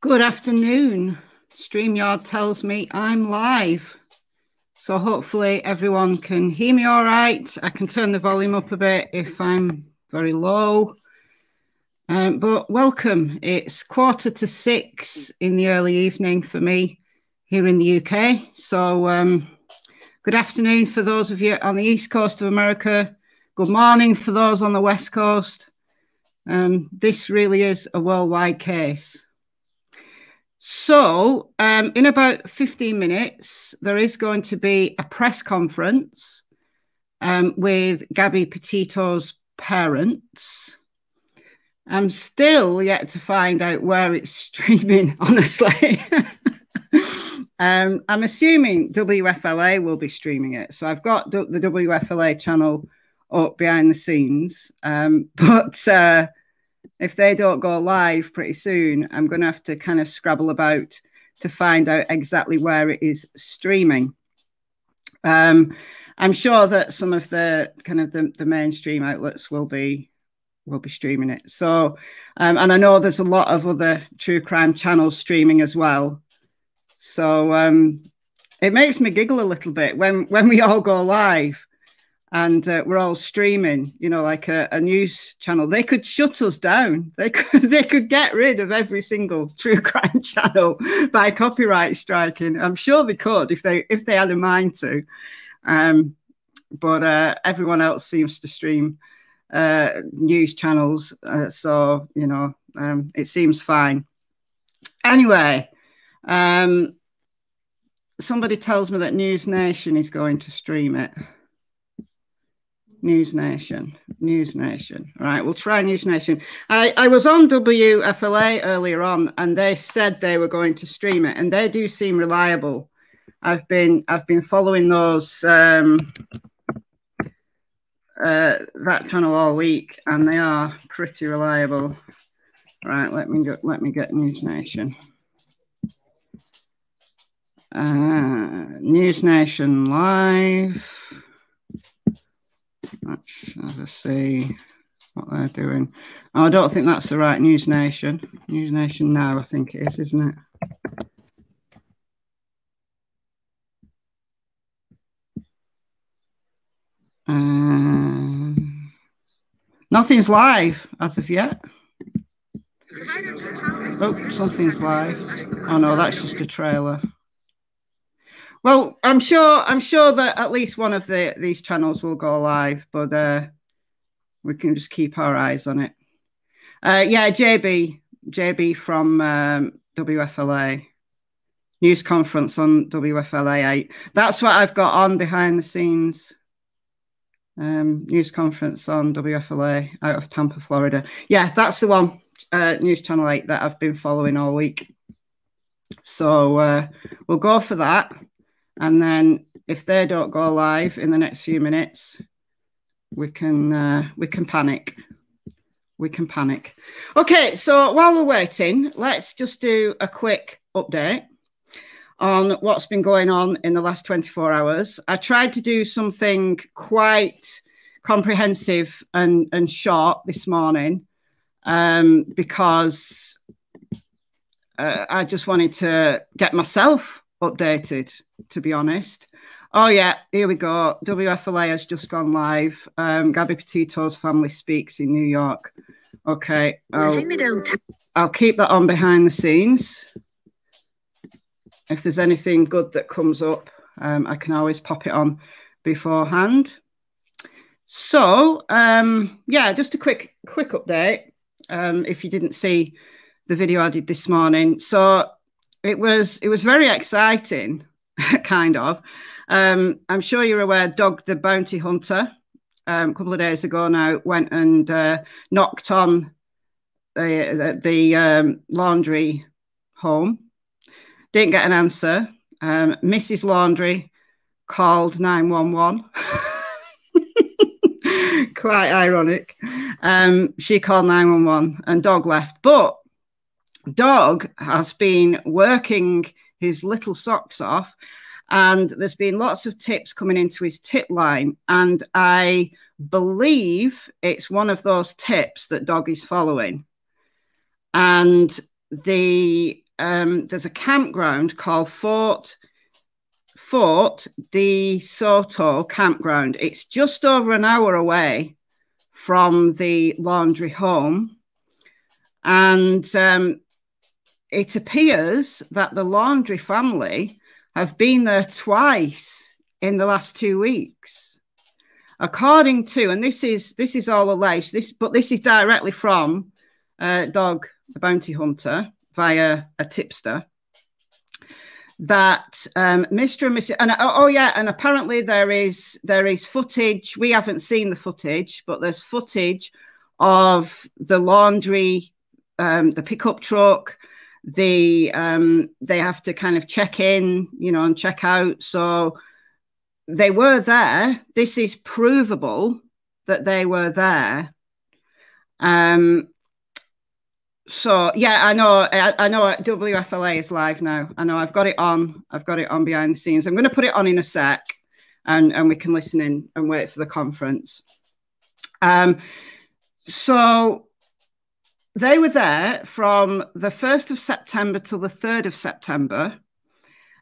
Good afternoon. StreamYard tells me I'm live. So hopefully everyone can hear me all right. I can turn the volume up a bit if I'm very low. Um, but welcome. It's quarter to six in the early evening for me here in the UK. So um, good afternoon for those of you on the east coast of America. Good morning for those on the west coast. Um, this really is a worldwide case. So, um, in about 15 minutes, there is going to be a press conference um, with Gabby Petito's parents. I'm still yet to find out where it's streaming, honestly. um, I'm assuming WFLA will be streaming it. So I've got the WFLA channel up behind the scenes. Um, but uh, if they don't go live pretty soon, I'm going to have to kind of scrabble about to find out exactly where it is streaming. Um, I'm sure that some of the kind of the, the mainstream outlets will be will be streaming it. So, um, and I know there's a lot of other true crime channels streaming as well. So um, it makes me giggle a little bit when when we all go live and uh, we're all streaming, you know, like a, a, news channel. They could shut us down. They could they could get rid of every single true crime channel by copyright striking. I'm sure they could if they if they had a mind to. Um, but uh, everyone else seems to stream uh, news channels, uh, so you know um, it seems fine. Anyway, um, somebody tells me that News Nation is going to stream it. News Nation, News Nation. Right, we'll try News Nation. I, I was on WFLA earlier on, and they said they were going to stream it, and they do seem reliable. I've been I've been following those um, uh, that channel all week, and they are pretty reliable. Right, let me let me get News Nation. Uh, News Nation live. Let's have a see what they're doing. Oh, I don't think that's the right News Nation. News Nation now, I think it is, isn't it? Um, nothing's live as of yet. Oh, something's live. Oh no, that's just a trailer. Well, I'm sure I'm sure that at least one of the these channels will go live, but uh, we can just keep our eyes on it. Uh, yeah, JB, JB from um, WFLA news conference on WFLA 8. That's what I've got on behind the scenes. Um, news conference on WFLA out of Tampa, Florida. Yeah, that's the one, uh, News Channel 8, that I've been following all week. So uh, we'll go for that. And then if they don't go live in the next few minutes, we can uh, we can panic. We can panic. Okay, so while we're waiting, let's just do a quick update on what's been going on in the last 24 hours. I tried to do something quite comprehensive and, and short this morning um, because uh, I just wanted to get myself updated, to be honest. Oh, yeah, here we go. WFLA has just gone live. Um, Gabby Petito's family speaks in New York. Okay. I'll, I'll keep that on behind the scenes. If there's anything good that comes up, um, I can always pop it on beforehand. So, um, yeah, just a quick quick update. Um, if you didn't see the video I did this morning, so it was it was very exciting, kind of. Um, I'm sure you're aware, Dog the Bounty Hunter, um, a couple of days ago now, went and uh, knocked on the the um, Laundrie home. Didn't get an answer. Um, Mrs. Laundrie called 911. Quite ironic. Um, she called 911 and dog left. But dog has been working his little socks off and there's been lots of tips coming into his tip line and i believe it's one of those tips that dog is following and the um, there's a campground called Fort Fort de Soto campground. It's just over an hour away from the Laundrie home. And um, it appears that the Laundrie family have been there twice in the last two weeks. According to, and this is this is all alleged, this but this is directly from uh, Dog the Bounty Hunter via a tipster that um, Mr. and Mrs. and oh, oh yeah, and apparently there is there is footage. We haven't seen the footage, but there's footage of the Laundrie, um, the pickup truck. The um, they have to kind of check in, you know, and check out. So they were there. This is provable that they were there. Um, so yeah, I know. I, I, know WFLA is live now. I know. I've got it on. I've got it on behind the scenes. I'm going to put it on in a sec, and and we can listen in and wait for the conference. Um, so they were there from the first of September till the third of September,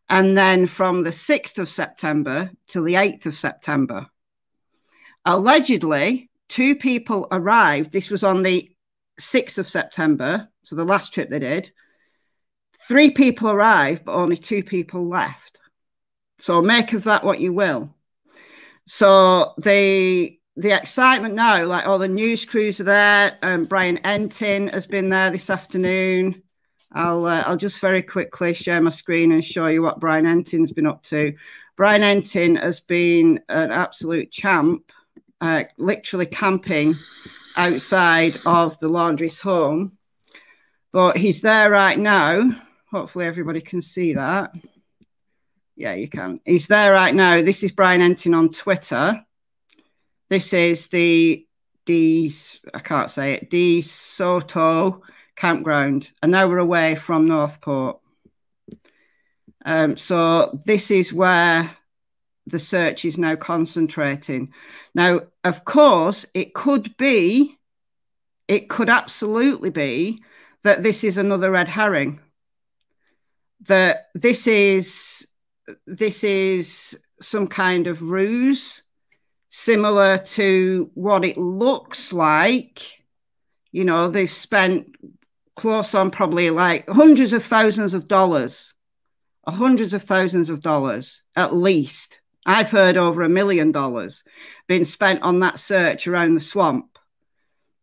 and then from the sixth of September till the eighth of September. Allegedly, two people arrived. This was on the 6th of September, so the last trip they did, three people arrived, but only two people left. So make of that what you will. So the the excitement now, like all the news crews are there. Um, Brian Entin has been there this afternoon. I'll uh, I'll just very quickly share my screen and show you what Brian Entin's been up to. Brian Entin has been an absolute champ, uh, literally camping outside of the Laundrie's home. But he's there right now. Hopefully, everybody can see that. Yeah, you can. He's there right now. This is Brian Entin on Twitter. This is the D, I can't say it, De Soto campground. And now we're away from North Port. Um, so this is where the search is now concentrating. Now, of course, it could be, it could absolutely be that this is another red herring. That this is this is some kind of ruse, similar to what it looks like. You know, they've spent close on probably like hundreds of thousands of dollars, hundreds of thousands of dollars at least I've heard over a million dollars being spent on that search around the swamp.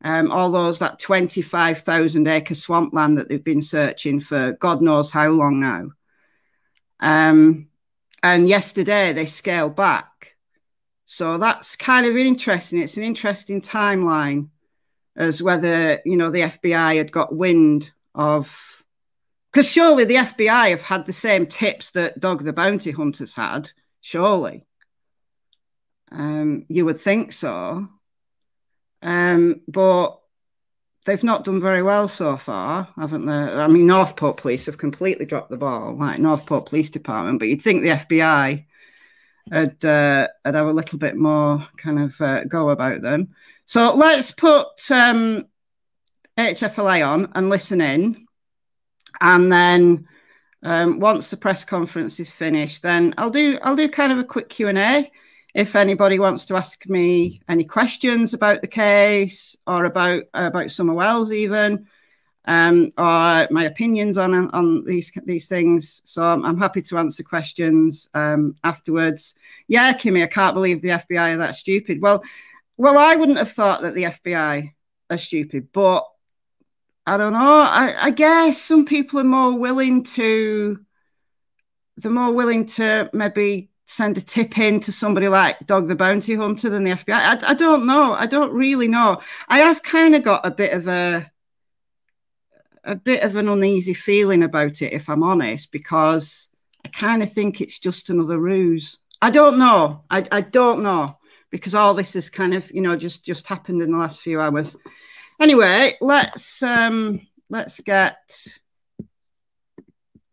Um, all those that 25,000 acre swampland that they've been searching for God knows how long now. Um, and yesterday they scaled back. So that's kind of interesting. It's an interesting timeline as whether, you know, the FBI had got wind of, because surely the FBI have had the same tips that Dog the Bounty Hunters had surely. Um, you would think so. Um, but they've not done very well so far, haven't they? I mean, North Port Police have completely dropped the ball, like North Port Police Department, but you'd think the FBI had, uh, have a little bit more kind of uh, go about them. So let's put um, WFLA on and listen in. And then um, once the press conference is finished, then I'll do I'll do kind of a quick Q and A. If anybody wants to ask me any questions about the case or about uh, about Summer Wells, even um, or my opinions on on these these things, so I'm, I'm happy to answer questions um, afterwards. Yeah, Kimmy, I can't believe the FBI are that stupid. Well, well, I wouldn't have thought that the FBI are stupid, but I don't know. I, I guess some people are more willing to, they're more willing to maybe send a tip in to somebody like Dog the Bounty Hunter than the FBI. I, I don't know. I don't really know. I have kind of got a bit of a, a bit of an uneasy feeling about it, if I'm honest, because I kind of think it's just another ruse. I don't know. I, I don't know because all this has kind of, you know, just just happened in the last few hours. Anyway, let's um let's get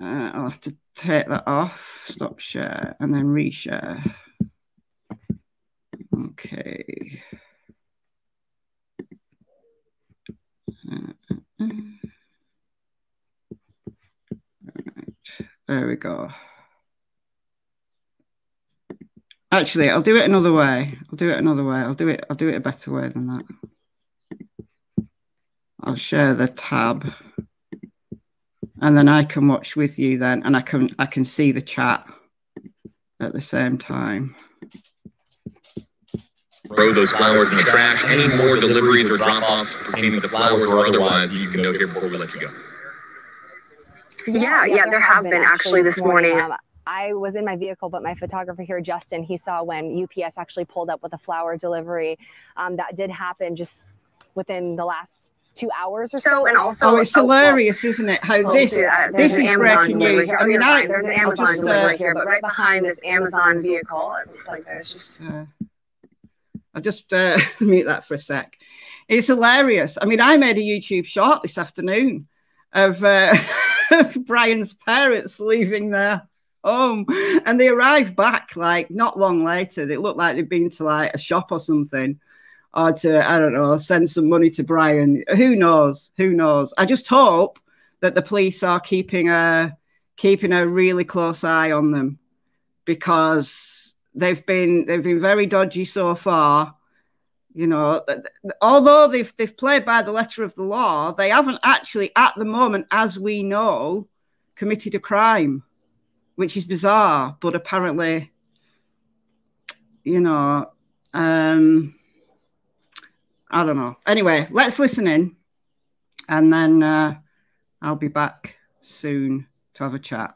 uh, I'll have to take that off, stop share, and then reshare. Okay. Uh, uh, uh. There we go. Actually, I'll do it another way. I'll do it another way. I'll do it. I'll do it a better way than that. I'll share the tab, and then I can watch with you. Then, and I can I can see the chat at the same time. Throw those flowers in the trash. Any more deliveries or drop-offs pertaining to flowers or otherwise, you can note here before we let you go. Yeah, yeah, there have been actually this morning. Um, I was in my vehicle, but my photographer here, Justin, he saw when UPS actually pulled up with a flower delivery. Um, that did happen just within the last two hours or so. so. And also, oh, it's hilarious, isn't it? How oh, this yeah, this is breaking news. Here. I mean, I, there's an Amazon just, delivery uh, here, but right behind this Amazon vehicle, it looks like there's just. Uh, I'll just uh, mute that for a sec. It's hilarious. I mean, I made a YouTube short this afternoon of, uh, Brian's parents leaving their home, and they arrived back like not long later. They looked like they'd been to like a shop or something, or to I don't know, send some money to Brian. Who knows? Who knows? I just hope that the police are keeping a keeping a really close eye on them because they've been they've been very dodgy so far. You know, although they've they've played by the letter of the law, they haven't actually, at the moment, as we know, committed a crime, which is bizarre. But apparently, you know, um, I don't know. Anyway, let's listen in, and then uh, I'll be back soon to have a chat.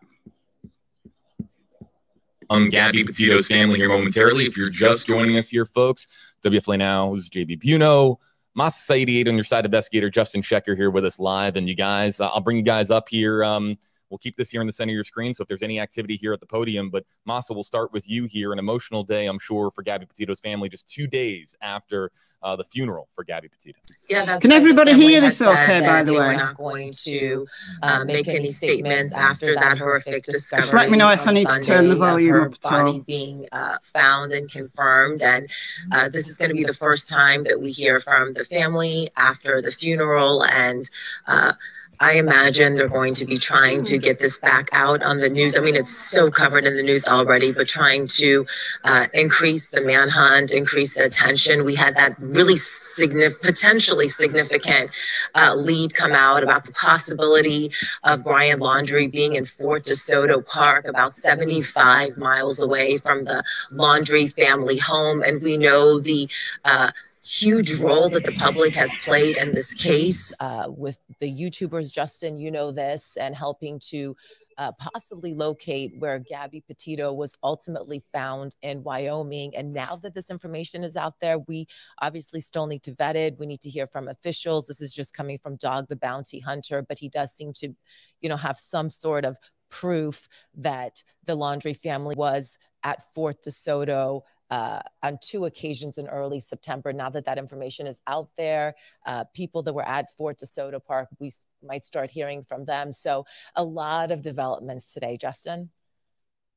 I'm Gabby Petito's family here momentarily. If you're just joining us here, folks, WFLA Now is JB Biunno, Masa 88 on your side investigator, Justin Shecker here with us live. And you guys, uh, I'll bring you guys up here. Um, We'll keep this here in the center of your screen. So if there's any activity here at the podium, but Masa, we'll start with you here. An emotional day, I'm sure, for Gabby Petito's family, just two days after uh, the funeral for Gabby Petito. Yeah, that's Can right. everybody hear this okay, by the way? We're not going to uh, make any statements after that horrific discovery. Just let me know if I need Sunday to turn the volume up. Body being uh, found and confirmed. And uh, this is going to be the first time that we hear from the family after the funeral. And uh, I imagine they're going to be trying to get this back out on the news. I mean, it's so covered in the news already, but trying to uh, increase the manhunt, increase the attention. We had that really significant, potentially significant uh, lead come out about the possibility of Brian Laundrie being in Fort DeSoto Park, about 75 miles away from the Laundrie family home. And we know the uh, huge role that the public has played in this case. Uh, with the YouTubers, Justin, you know this, and helping to uh, possibly locate where Gabby Petito was ultimately found in Wyoming. And now that this information is out there, we obviously still need to vet it. We need to hear from officials. This is just coming from Dog the Bounty Hunter, but he does seem to, you know, have some sort of proof that the Laundrie family was at Fort DeSoto uh, on two occasions in early September. Now that that information is out there, uh, people that were at Fort DeSoto Park, we might start hearing from them. So a lot of developments today, Justin.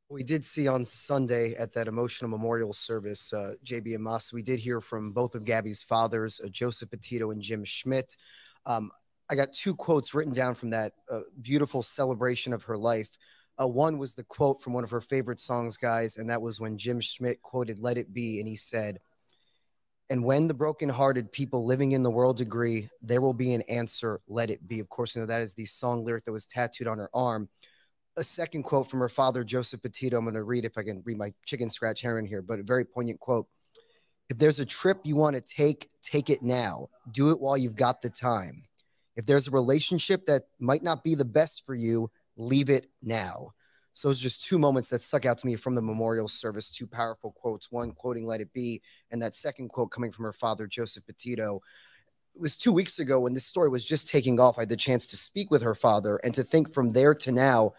We did see on Sunday at that emotional memorial service, uh, JB and Moss, we did hear from both of Gabby's fathers, uh, Joseph Petito and Jim Schmidt. Um, I got two quotes written down from that uh, beautiful celebration of her life. Uh, one was the quote from one of her favorite songs, guys, and that was when Jim Schmidt quoted "Let It Be," and he said, "And when the brokenhearted people living in the world agree, there will be an answer. Let it be." Of course, you know that is the song lyric that was tattooed on her arm. A second quote from her father, Joseph Petito. I'm going to read if I can read my chicken scratch heron here, but a very poignant quote. If there's a trip you want to take, take it now. Do it while you've got the time. If there's a relationship that might not be the best for you, leave it now. So it's just two moments that stuck out to me from the memorial service, two powerful quotes, one quoting Let It Be, and that second quote coming from her father, Joseph Petito. It was two weeks ago when this story was just taking off. I had the chance to speak with her father and to think from there to now,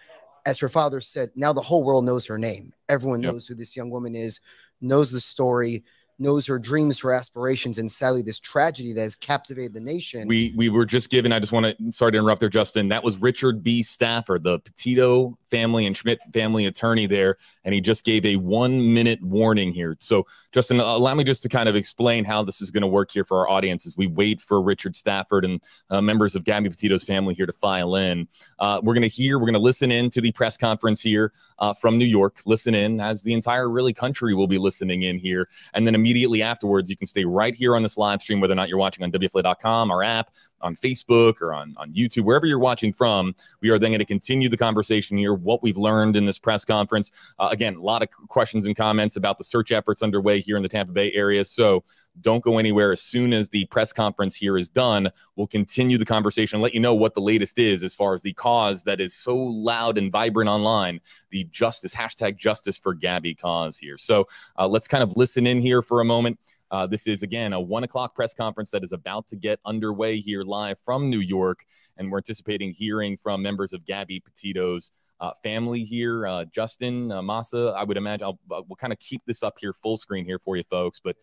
as her father said, now the whole world knows her name. Everyone yep. knows who this young woman is, knows the story knows her dreams, her aspirations, and sadly, this tragedy that has captivated the nation. We we were just given. I just want to sorry to interrupt there, Justin. That was Richard B. Stafford, the Petito family and Schmidt family attorney there, and he just gave a one minute warning here. So, Justin, allow me just to kind of explain how this is going to work here for our audience as we wait for Richard Stafford and uh, members of Gabby Petito's family here to file in. Uh, we're going to hear, we're going to listen in to the press conference here uh, from New York, listen in as the entire really country will be listening in here. And then immediately afterwards, you can stay right here on this live stream, whether or not you're watching on WFLA.com, our app, on Facebook or on, on YouTube, wherever you're watching from. We are then going to continue the conversation here, what we've learned in this press conference. Uh, again, a lot of questions and comments about the search efforts underway here in the Tampa Bay area. So don't go anywhere. As soon as the press conference here is done, we'll continue the conversation, let you know what the latest is as far as the cause that is so loud and vibrant online, the justice, hashtag justice for Gabby cause here. So uh, let's kind of listen in here for a moment. Uh, this is, again, a one o'clock press conference that is about to get underway here live from New York. And we're anticipating hearing from members of Gabby Petito's uh, family here. Uh, Justin, uh, Masa, I would imagine I'll, uh, we'll kind of keep this up here full screen here for you folks. But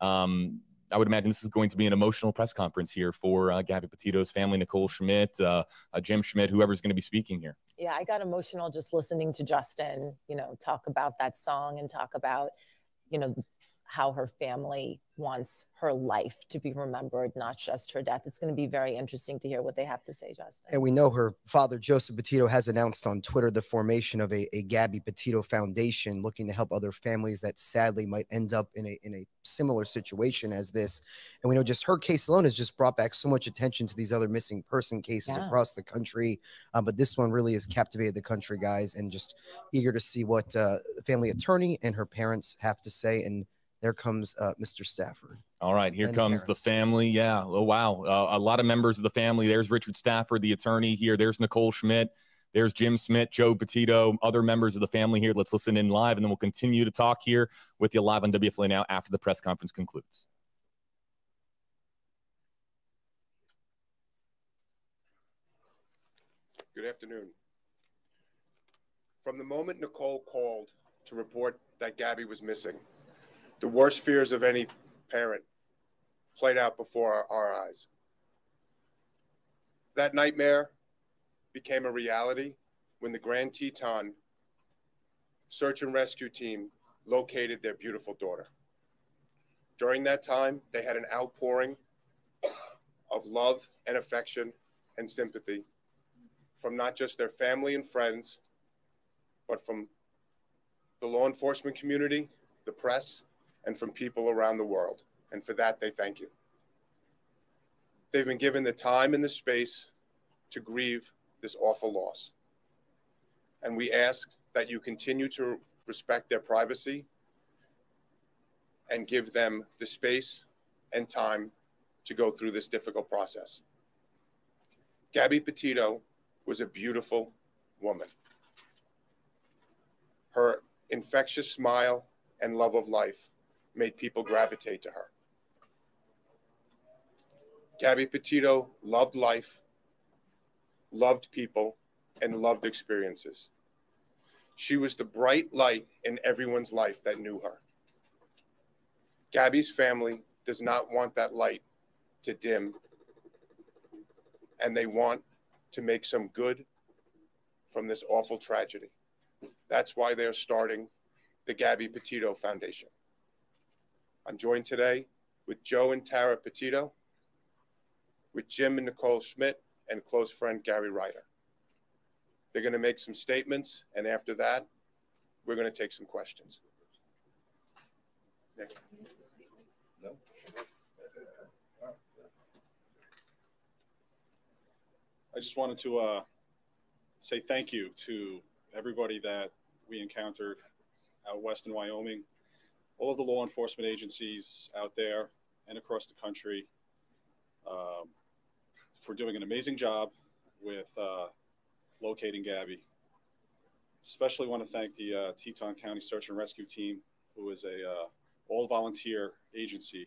um, I would imagine this is going to be an emotional press conference here for uh, Gabby Petito's family, Nicole Schmidt, uh, uh, Jim Schmidt, whoever's going to be speaking here. Yeah, I got emotional just listening to Justin, you know, talk about that song and talk about, you know, how her family wants her life to be remembered, not just her death. It's going to be very interesting to hear what they have to say, Justin. And we know her father, Joseph Petito, has announced on Twitter the formation of a, a Gabby Petito Foundation looking to help other families that sadly might end up in a, in a similar situation as this. And we know just her case alone has just brought back so much attention to these other missing person cases yeah. across the country. Uh, but this one really has captivated the country, guys, and just eager to see what uh, the family attorney and her parents have to say. And there comes uh, Mr. Stafford. All right, here comes the family. Yeah. Oh, wow. Uh, a lot of members of the family. There's Richard Stafford, the attorney here. There's Nicole Schmidt. There's Jim Schmidt, Joe Petito, other members of the family here. Let's listen in live, and then we'll continue to talk here with you live on WFLA now after the press conference concludes. Good afternoon. From the moment Nicole called to report that Gabby was missing, the worst fears of any parent played out before our, our eyes. That nightmare became a reality when the Grand Teton search and rescue team located their beautiful daughter. During that time, they had an outpouring of love and affection and sympathy from not just their family and friends, but from the law enforcement community, the press, and from people around the world. And for that, they thank you. They've been given the time and the space to grieve this awful loss. And we ask that you continue to respect their privacy and give them the space and time to go through this difficult process. Gabby Petito was a beautiful woman. Her infectious smile and love of life made people gravitate to her. Gabby Petito loved life, loved people, and loved experiences. She was the bright light in everyone's life that knew her. Gabby's family does not want that light to dim, and they want to make some good from this awful tragedy. That's why they're starting the Gabby Petito Foundation. I'm joined today with Joe and Tara Petito, with Jim and Nicole Schmidt, and close friend Gary Ryder. They're going to make some statements, and after that, we're going to take some questions. Nick. I just wanted to uh, say thank you to everybody that we encountered out west in Wyoming all of the law enforcement agencies out there and across the country um, for doing an amazing job with uh, locating Gabby. Especially want to thank the uh, Teton County Search and Rescue Team, who is a uh, all volunteer agency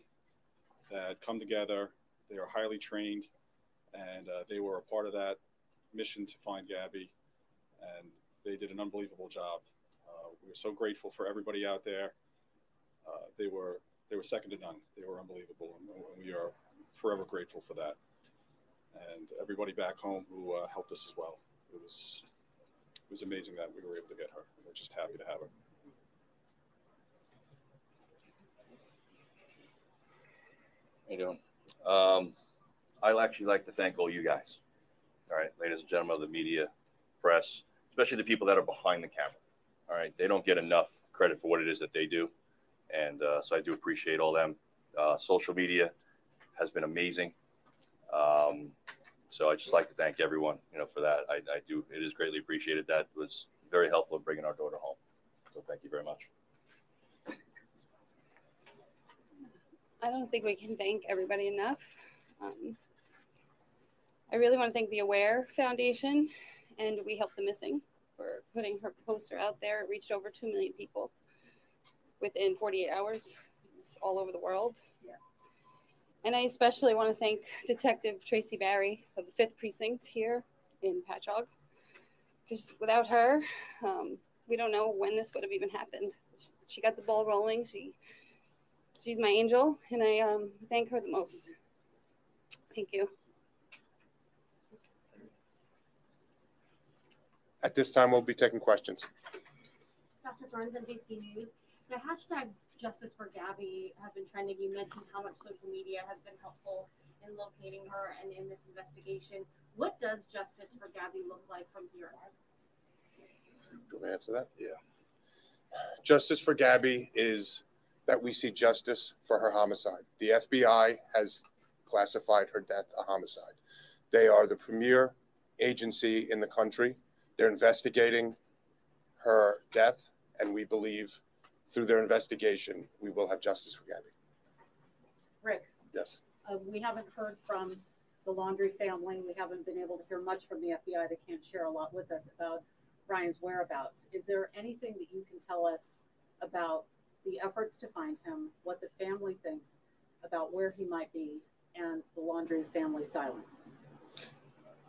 that come together. They are highly trained, and uh, they were a part of that mission to find Gabby, and they did an unbelievable job. Uh, we're so grateful for everybody out there uh, they were they were second to none. They were unbelievable, and we are forever grateful for that. And everybody back home who uh, helped us as well. It was it was amazing that we were able to get her. We're just happy to have her. How you doing? Um, I'd actually like to thank all you guys. All right, ladies and gentlemen of the media, press, especially the people that are behind the camera. All right, they don't get enough credit for what it is that they do, and uh, so I do appreciate all them. Uh, social media has been amazing. Um, so I just like to thank everyone, you know, for that. I, I do. It is greatly appreciated. That was very helpful in bringing our daughter home. So thank you very much. I don't think we can thank everybody enough. Um, I really want to thank the Aware Foundation and We Help the Missing for putting her poster out there. It reached over 2 million people within 48 hours. All over the world. Yeah. And I especially want to thank Detective Tracy Barry of the 5th Precinct here in Patchogue. Because without her, um, we don't know when this would have even happened. She got the ball rolling. She she's my angel, and I um, thank her the most. Thank you. At this time, we'll be taking questions. Dr. Burns, NBC News. The hashtag Justice for Gabby has been trending. You mentioned how much social media has been helpful in locating her and in this investigation. What does justice for Gabby look like from here? Do I answer that? Yeah. Justice for Gabby is that we see justice for her homicide. The FBI has classified her death a homicide. They are the premier agency in the country. They're investigating her death, and we believe through their investigation, we will have justice for Gabby. Rick. Yes. Uh, we haven't heard from the Laundrie family. We haven't been able to hear much from the FBI. They can't share a lot with us about Brian's whereabouts. Is there anything that you can tell us about the efforts to find him, what the family thinks about where he might be, and the Laundrie family silence?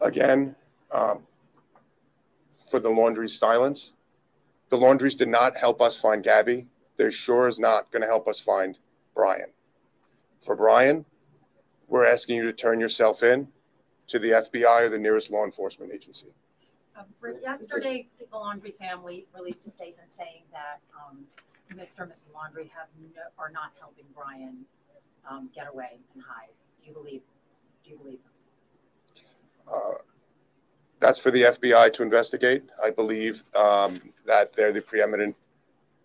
Again, um, for the Laundrie silence, the Laundries did not help us find Gabby. They're sure is not going to help us find Brian. For Brian, we're asking you to turn yourself in to the FBI or the nearest law enforcement agency. Um, yesterday, the Laundrie family released a statement saying that um, Mr. and Mrs. Laundrie have no, are not helping Brian um, get away and hide. Do you believe? Do you believe them? Uh, that's for the FBI to investigate. I believe um, that they're the preeminent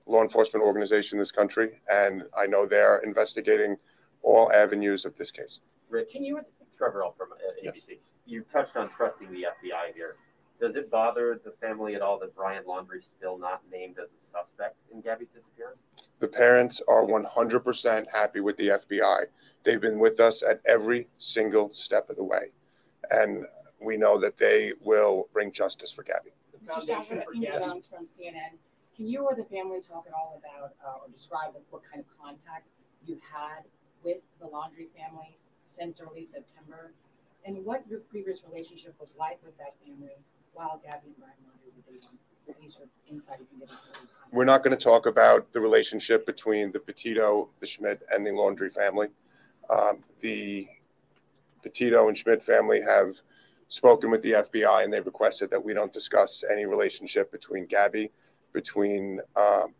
law enforcement organization in this country, and I know they're investigating all avenues of this case. Rick, can you, Trevor L. from uh, ABC, yes. you touched on trusting the FBI here. Does it bother the family at all that Brian Laundrie is still not named as a suspect in Gabby's disappearance? The parents are 100% happy with the FBI. They've been with us at every single step of the way. And we know that they will bring justice for Gabby. The Foundation for Gabby. Jones from CNN. Can you or the family talk at all about uh, or describe what kind of contact you had with the Laundrie family since early September, and what your previous relationship was like with that family while Gabby and Brian Laundrie were dating? Sort of insight you can give us? We're not going to talk about the relationship between the Petito, the Schmidt, and the Laundrie family. Um, the Petito and Schmidt family have spoken with the FBI and they've requested that we don't discuss any relationship between Gabby, between um,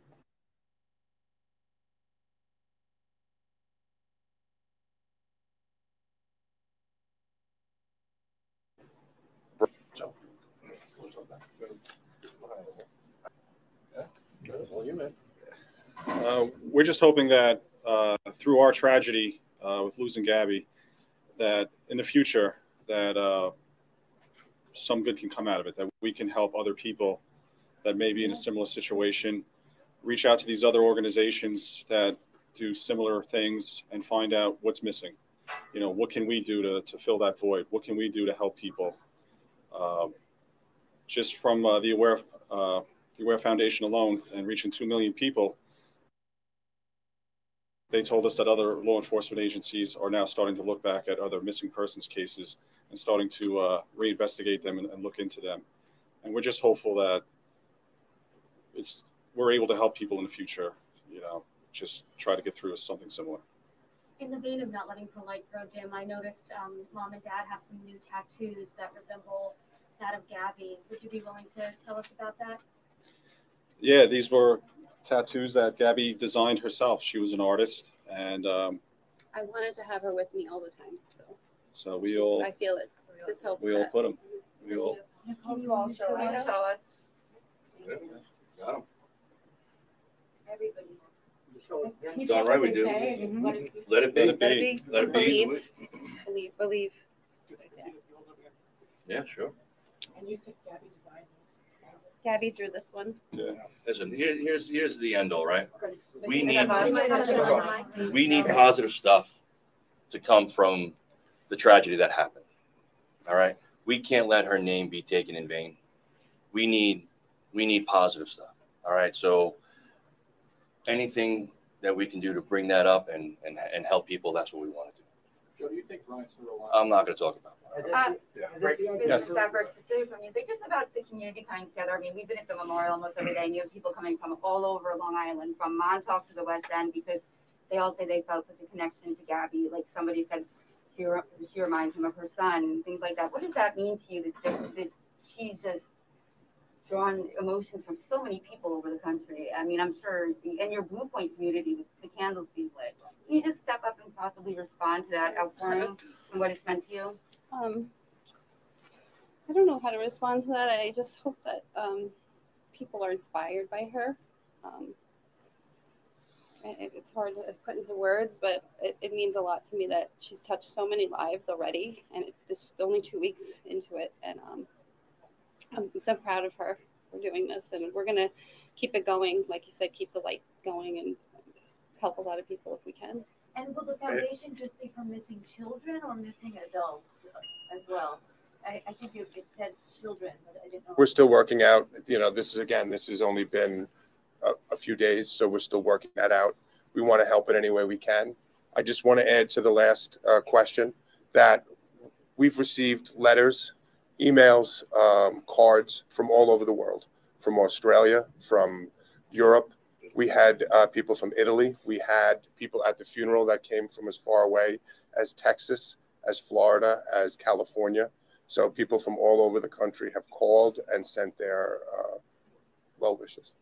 Uh, we're just hoping that uh, through our tragedy uh, with losing Gabby, that in the future that uh, some good can come out of it. That we can help other people that may be in a similar situation, reach out to these other organizations that do similar things and find out what's missing. You know, what can we do to, to fill that void? What can we do to help people? Uh, just from uh, the Aware uh, the Aware Foundation alone and reaching 2 million people, they told us that other law enforcement agencies are now starting to look back at other missing persons cases and starting to uh, reinvestigate them and, and, look into them. And we're just hopeful that it's we're able to help people in the future. You know, just try to get through something similar. In the vein of not letting pro light grow dim, I noticed um, mom and dad have some new tattoos that resemble that of Gabby. Would you be willing to tell us about that? Yeah, these were tattoos that Gabby designed herself. She was an artist, and um, I wanted to have her with me all the time. So so we all I feel it. This helps. we all that. put them. We all Can you all show us? Show us. Got 'em. Everybody. It's all right, we do. Let it be. Let it be. Let it be. Believe. Believe. Believe. Yeah, sure. And you said Gabby designed Gabby drew this one. Yeah. Listen, here, here's here's the end all, right? We need we need positive stuff to come from the tragedy that happened. All right. We can't let her name be taken in vain. We need we need positive stuff. All right. So anything that we can do to bring that up and and, and help people, that's what we want to do. Joe, do you think Brian's still alive? I'm not going to talk about it. Uh, Yes. business efforts specific from music, just about the community coming together. I mean, we've been at the memorial almost every day, and you have people coming from all over Long Island, from Montauk to the West End, because they all say they felt such a connection to Gabby. Like somebody said, she, she reminds him of her son, and things like that. What does that mean to you? This that she just drawn emotions from so many people over the country. I mean, I'm sure, and your Blue Point community with the candles being lit. Can you just step up and possibly respond to that outpouring and what it's meant to you? Um, I don't know how to respond to that. I just hope that um, people are inspired by her. Um, it's hard to put into words, but it, it means a lot to me that she's touched so many lives already, and it, this is only two weeks into it, and um, I'm so proud of her for doing this, and we're gonna keep it going. Like you said, keep the light going and help a lot of people if we can. And will the foundation just be for missing children or missing adults as well? I, I think it, it said children, but I didn't know. We're still working out, you know, this is, again, this has only been a, a few days, so we're still working that out. We want to help in any way we can. I just want to add to the last uh, question that we've received letters, emails, um, cards from all over the world, from Australia, from Europe. We had uh, people from Italy. We had people at the funeral that came from as far away as Texas, as Florida, as California. So people from all over the country have called and sent their uh, well wishes.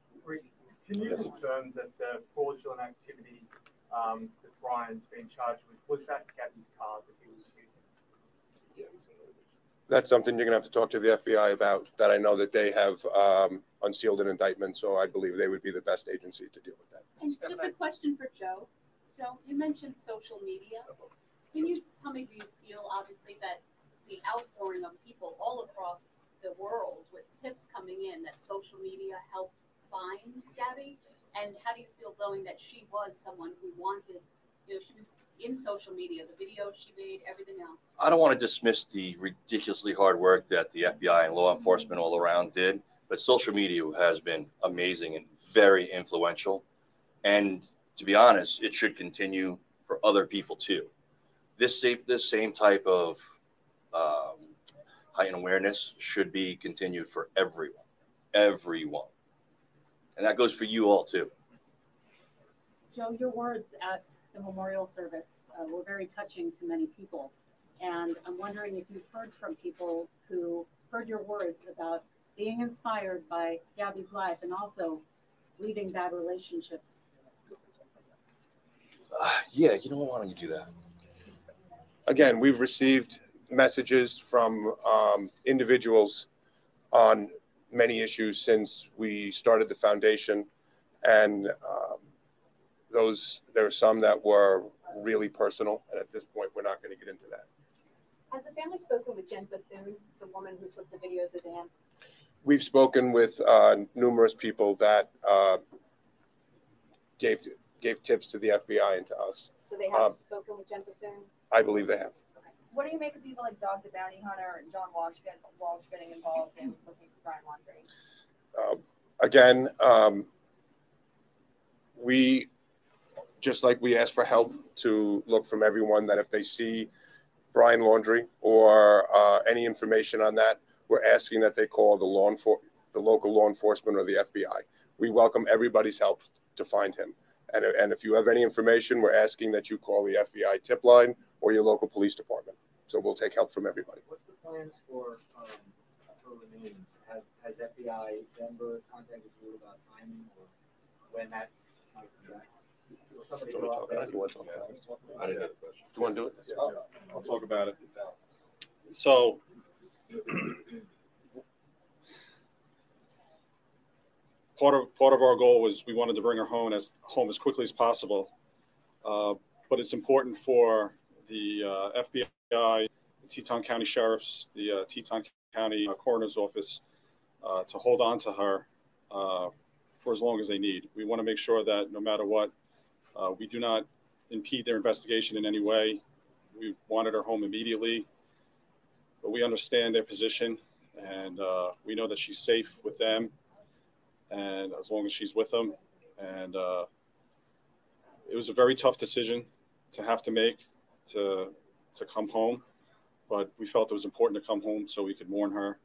Can you confirm that the fraudulent activity um, that Brian's been charged with was that Gabby's card that he was using? That's something you're going to have to talk to the FBI about. That I know that they have um, unsealed an indictment, so I believe they would be the best agency to deal with that. And just a question for Joe. Joe, you mentioned social media. Can you tell me, do you feel obviously that the outpouring of people all across the world with tips coming in that social media helped find Gabby? And how do you feel knowing that she was someone who wanted, you know, she was in social media, the videos she made, everything else? I don't want to dismiss the ridiculously hard work that the FBI and law enforcement all around did, but social media has been amazing and very influential. And to be honest, it should continue for other people too. This same this same type of um, heightened awareness should be continued for everyone, everyone, and that goes for you all too. Joe, your words at the memorial service uh, were very touching to many people. And I'm wondering if you've heard from people who heard your words about being inspired by Gabby's life and also leaving bad relationships. Uh, yeah, you know what? Why don't you do that? Again, we've received messages from um, individuals on many issues since we started the foundation, and um, those there are some that were really personal, and at this point, we're not going to get into that. Has the family spoken with Jen Bethune, the woman who took the video of the van? We've spoken with uh, numerous people that uh, gave gave tips to the FBI and to us. So they have Um, spoken with Jen Bethune? I believe they have. What do you make of people like Dog the Bounty Hunter and John Walsh, get, Walsh getting involved in looking for Brian Laundrie? Uh, again, um, we just like we ask for help to look from everyone that if they see Brian Laundrie or uh, any information on that, we're asking that they call the law enfor- the local law enforcement or the FBI. We welcome everybody's help to find him. And, and if you have any information, we're asking that you call the FBI tip line or your local police department. So we'll take help from everybody. What's the plans for um, her remains, have, has FBI Denver contacted you about timing or when that might be back? Will somebody Do you want to talk about it? You want to talk about it? I didn't have a question. Do you want to do it? I'll, I'll talk about it. So part of part of our goal was we wanted to bring her home as home as quickly as possible. Uh, but it's important for the uh, FBI, the Teton County Sheriff's, the uh, Teton County Coroner's Office uh, to hold on to her uh, for as long as they need. We want to make sure that no matter what, uh, we do not impede their investigation in any way. We wanted her home immediately, but we understand their position and uh, we know that she's safe with them and as long as she's with them. And uh, it was a very tough decision to have to make to to come home, but we felt it was important to come home so we could mourn her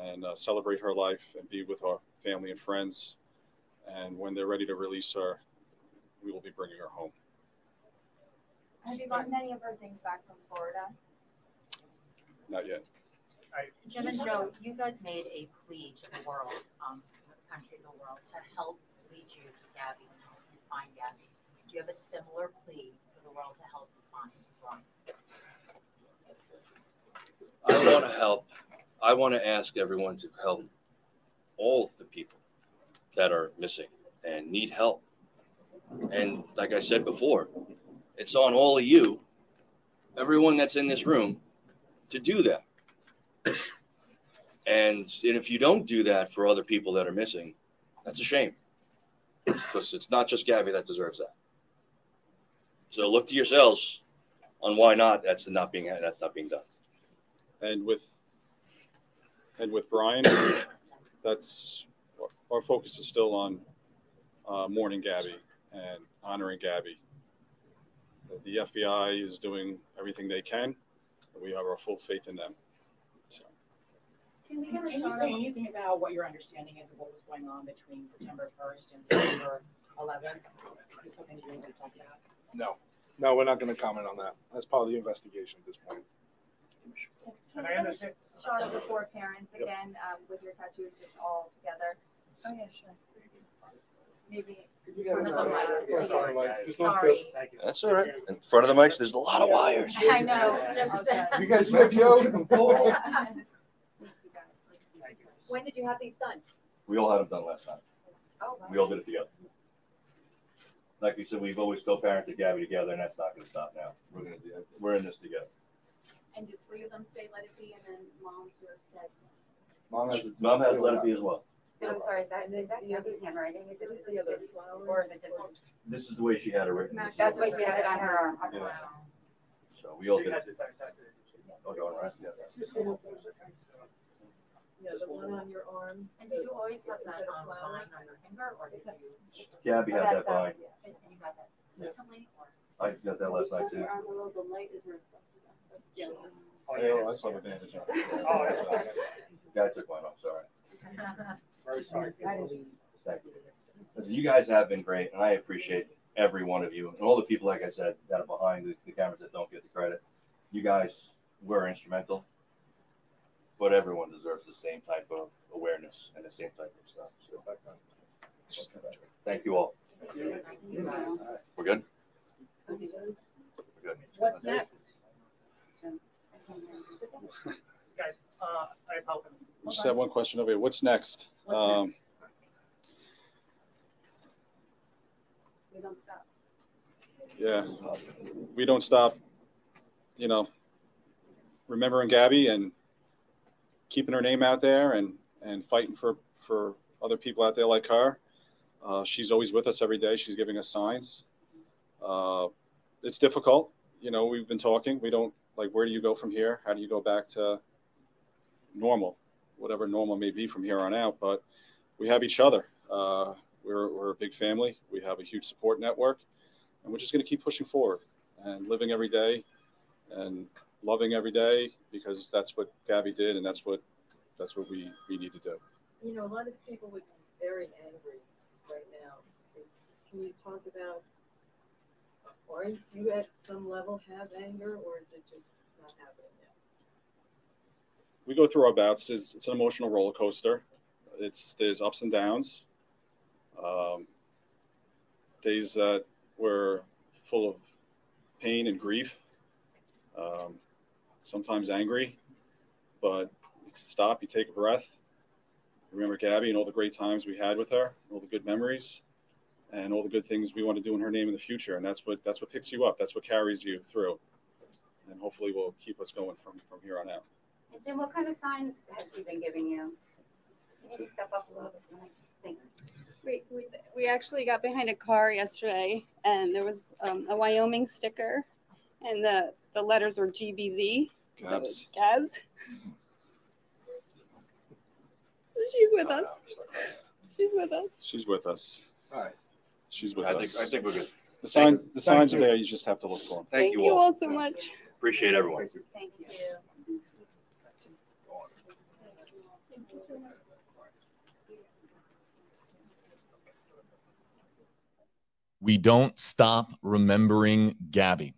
and uh, celebrate her life and be with our family and friends. And when they're ready to release her, we will be bringing her home. Have you gotten any of her things back from Florida? Not yet. Jim and Joe, you guys made a plea to the world, um, the country, the world, to help lead you to Gabby and help you find Gabby. Do you have a similar plea for the world to help you find Brian? I want to help. I want to ask everyone to help all of the people that are missing and need help. And like I said before, it's on all of you, everyone that's in this room, to do that. And, and if you don't do that for other people that are missing, that's a shame. Because it's not just Gabby that deserves that. So look to yourselves on why not that's not being that's not being done. And with and with Brian, that's our focus is still on uh, mourning Gabby and honoring Gabby. The FBI is doing everything they can. We have our full faith in them. So. Can we Can you say anything about what your understanding is of what was going on between September first and September eleventh? Is something you want to talk about? No, no, we're not going to comment on that. That's part of the investigation at this point. And I understand. Shot of the four parents Yep. again, um, with your tattoos just all together. Oh, yeah, sure. Maybe. you get another mic? Sorry, Mike. Sorry. That's all right. In front of the mics, there's a lot of wires. I know, just. You guys good, Joe? When did you have these done? We all had them done last time. Oh, wow. We all did it together. Like we said, we've always co-parented Gabby together, and that's not going to stop now. We're going to do. We're in this together. And do three of them say let it be and then mom's here says? Mom has, Mom has let it be as well. No, I'm sorry, is that, is that Gabby's handwriting? Is it, is it, or is it just? This is the way she had it written. That's what she had it on her arm. Yeah. So we all did it. Oh, going right? Yes. Yeah, the one on your arm. And did you always have that um, line on your finger, or did you? Gabby had that vine. And and you got that recently, or? I got that last night too. Your arm below the light is. Yeah. Oh, yeah, I saw the bandage on. Oh, yeah. Guy took mine off, sorry. Very sorry. Thank you. Listen, You guys have been great, and I appreciate every one of you and all the people, like I said, that are behind the, the cameras that don't get the credit. You guys were instrumental, but everyone deserves the same type of awareness and the same type of stuff. So, thank you all. We're good. We're good. What's next? Guys, uh, I apologize. We just have one question over here. What's next? Um, We don't stop. yeah, we don't stop, you know, remembering Gabby and keeping her name out there and, and fighting for, for other people out there like her. Uh, she's always with us every day. She's giving us signs. Uh, it's difficult. You know, we've been talking. We don't like, where do you go from here? How do you go back to normal, whatever normal may be from here on out? But we have each other. Uh, we're, we're a big family. We have a huge support network, and we're just going to keep pushing forward and living every day and loving every day because that's what Gabby did, and that's what that's what we, we need to do. You know, a lot of people would be very angry right now. Can you talk about, or do you at some level have anger, or is it just not happening yet? we go through our bouts. It's, it's an emotional roller coaster. It's there's ups and downs. Um, days that were full of pain and grief. Um, sometimes angry, but you stop. You take a breath. Remember Gabby and all the great times we had with her, all the good memories, and all the good things we want to do in her name in the future. And that's what that's what picks you up. That's what carries you through, and hopefully will keep us going from from here on out. And Jim, what kind of signs has she been giving you? Can you just step up a little bit? Thanks. We, we, we actually got behind a car yesterday and there was um, a Wyoming sticker and the, the letters were GBZ. Gabs. So Gabs. She's with us. She's with us. She's with us. All right. She's with I us. think, I think we're good. The signs, the signs are you. there. You just have to look for them. Thank you you all. all so much. Appreciate everyone. Thank you. We don't stop remembering Gabby.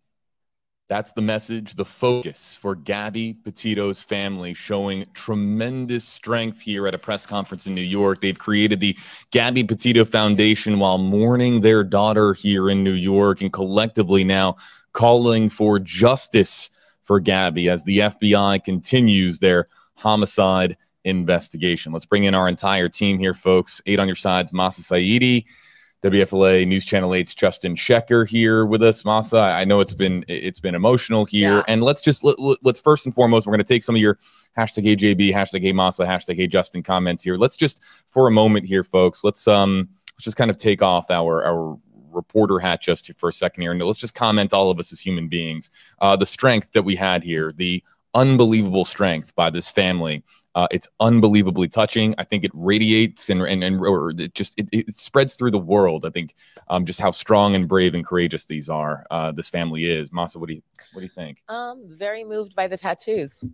That's the message, the focus for Gabby Petito's family, showing tremendous strength here at a press conference in New York. They've created the Gabby Petito Foundation while mourning their daughter here in New York and collectively now calling for justice for Gabby as the FBI continues their homicide investigation. Let's bring in our entire team here, folks. Eight on your sides, Mahsa Saeidi. WFLA News Channel 8's Justin Shecker here with us. Mahsa, I know it's been it's been emotional here, Yeah. and let's just let, us first and foremost we're going to take some of your hashtag AJB, hashtag A Mahsa, hashtag A Justin comments here. Let's just for a moment here, folks. Let's um let's just kind of take off our our reporter hat just for a second here, and let's just comment all of us as human beings. Uh, the strength that we had here, the unbelievable strength by this family. Uh, it's unbelievably touching. I think it radiates and and, and or it just it, it spreads through the world. I think um, just how strong and brave and courageous these are. Uh, this family is. Mahsa, what do you what do you think? Um, very moved by the tattoos.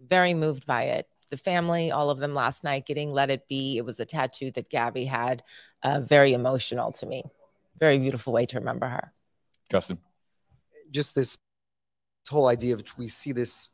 Very moved by it. The family, all of them last night getting let it be. It was a tattoo that Gabby had. Uh, very emotional to me. Very beautiful way to remember her. Justin. just this whole idea of we see this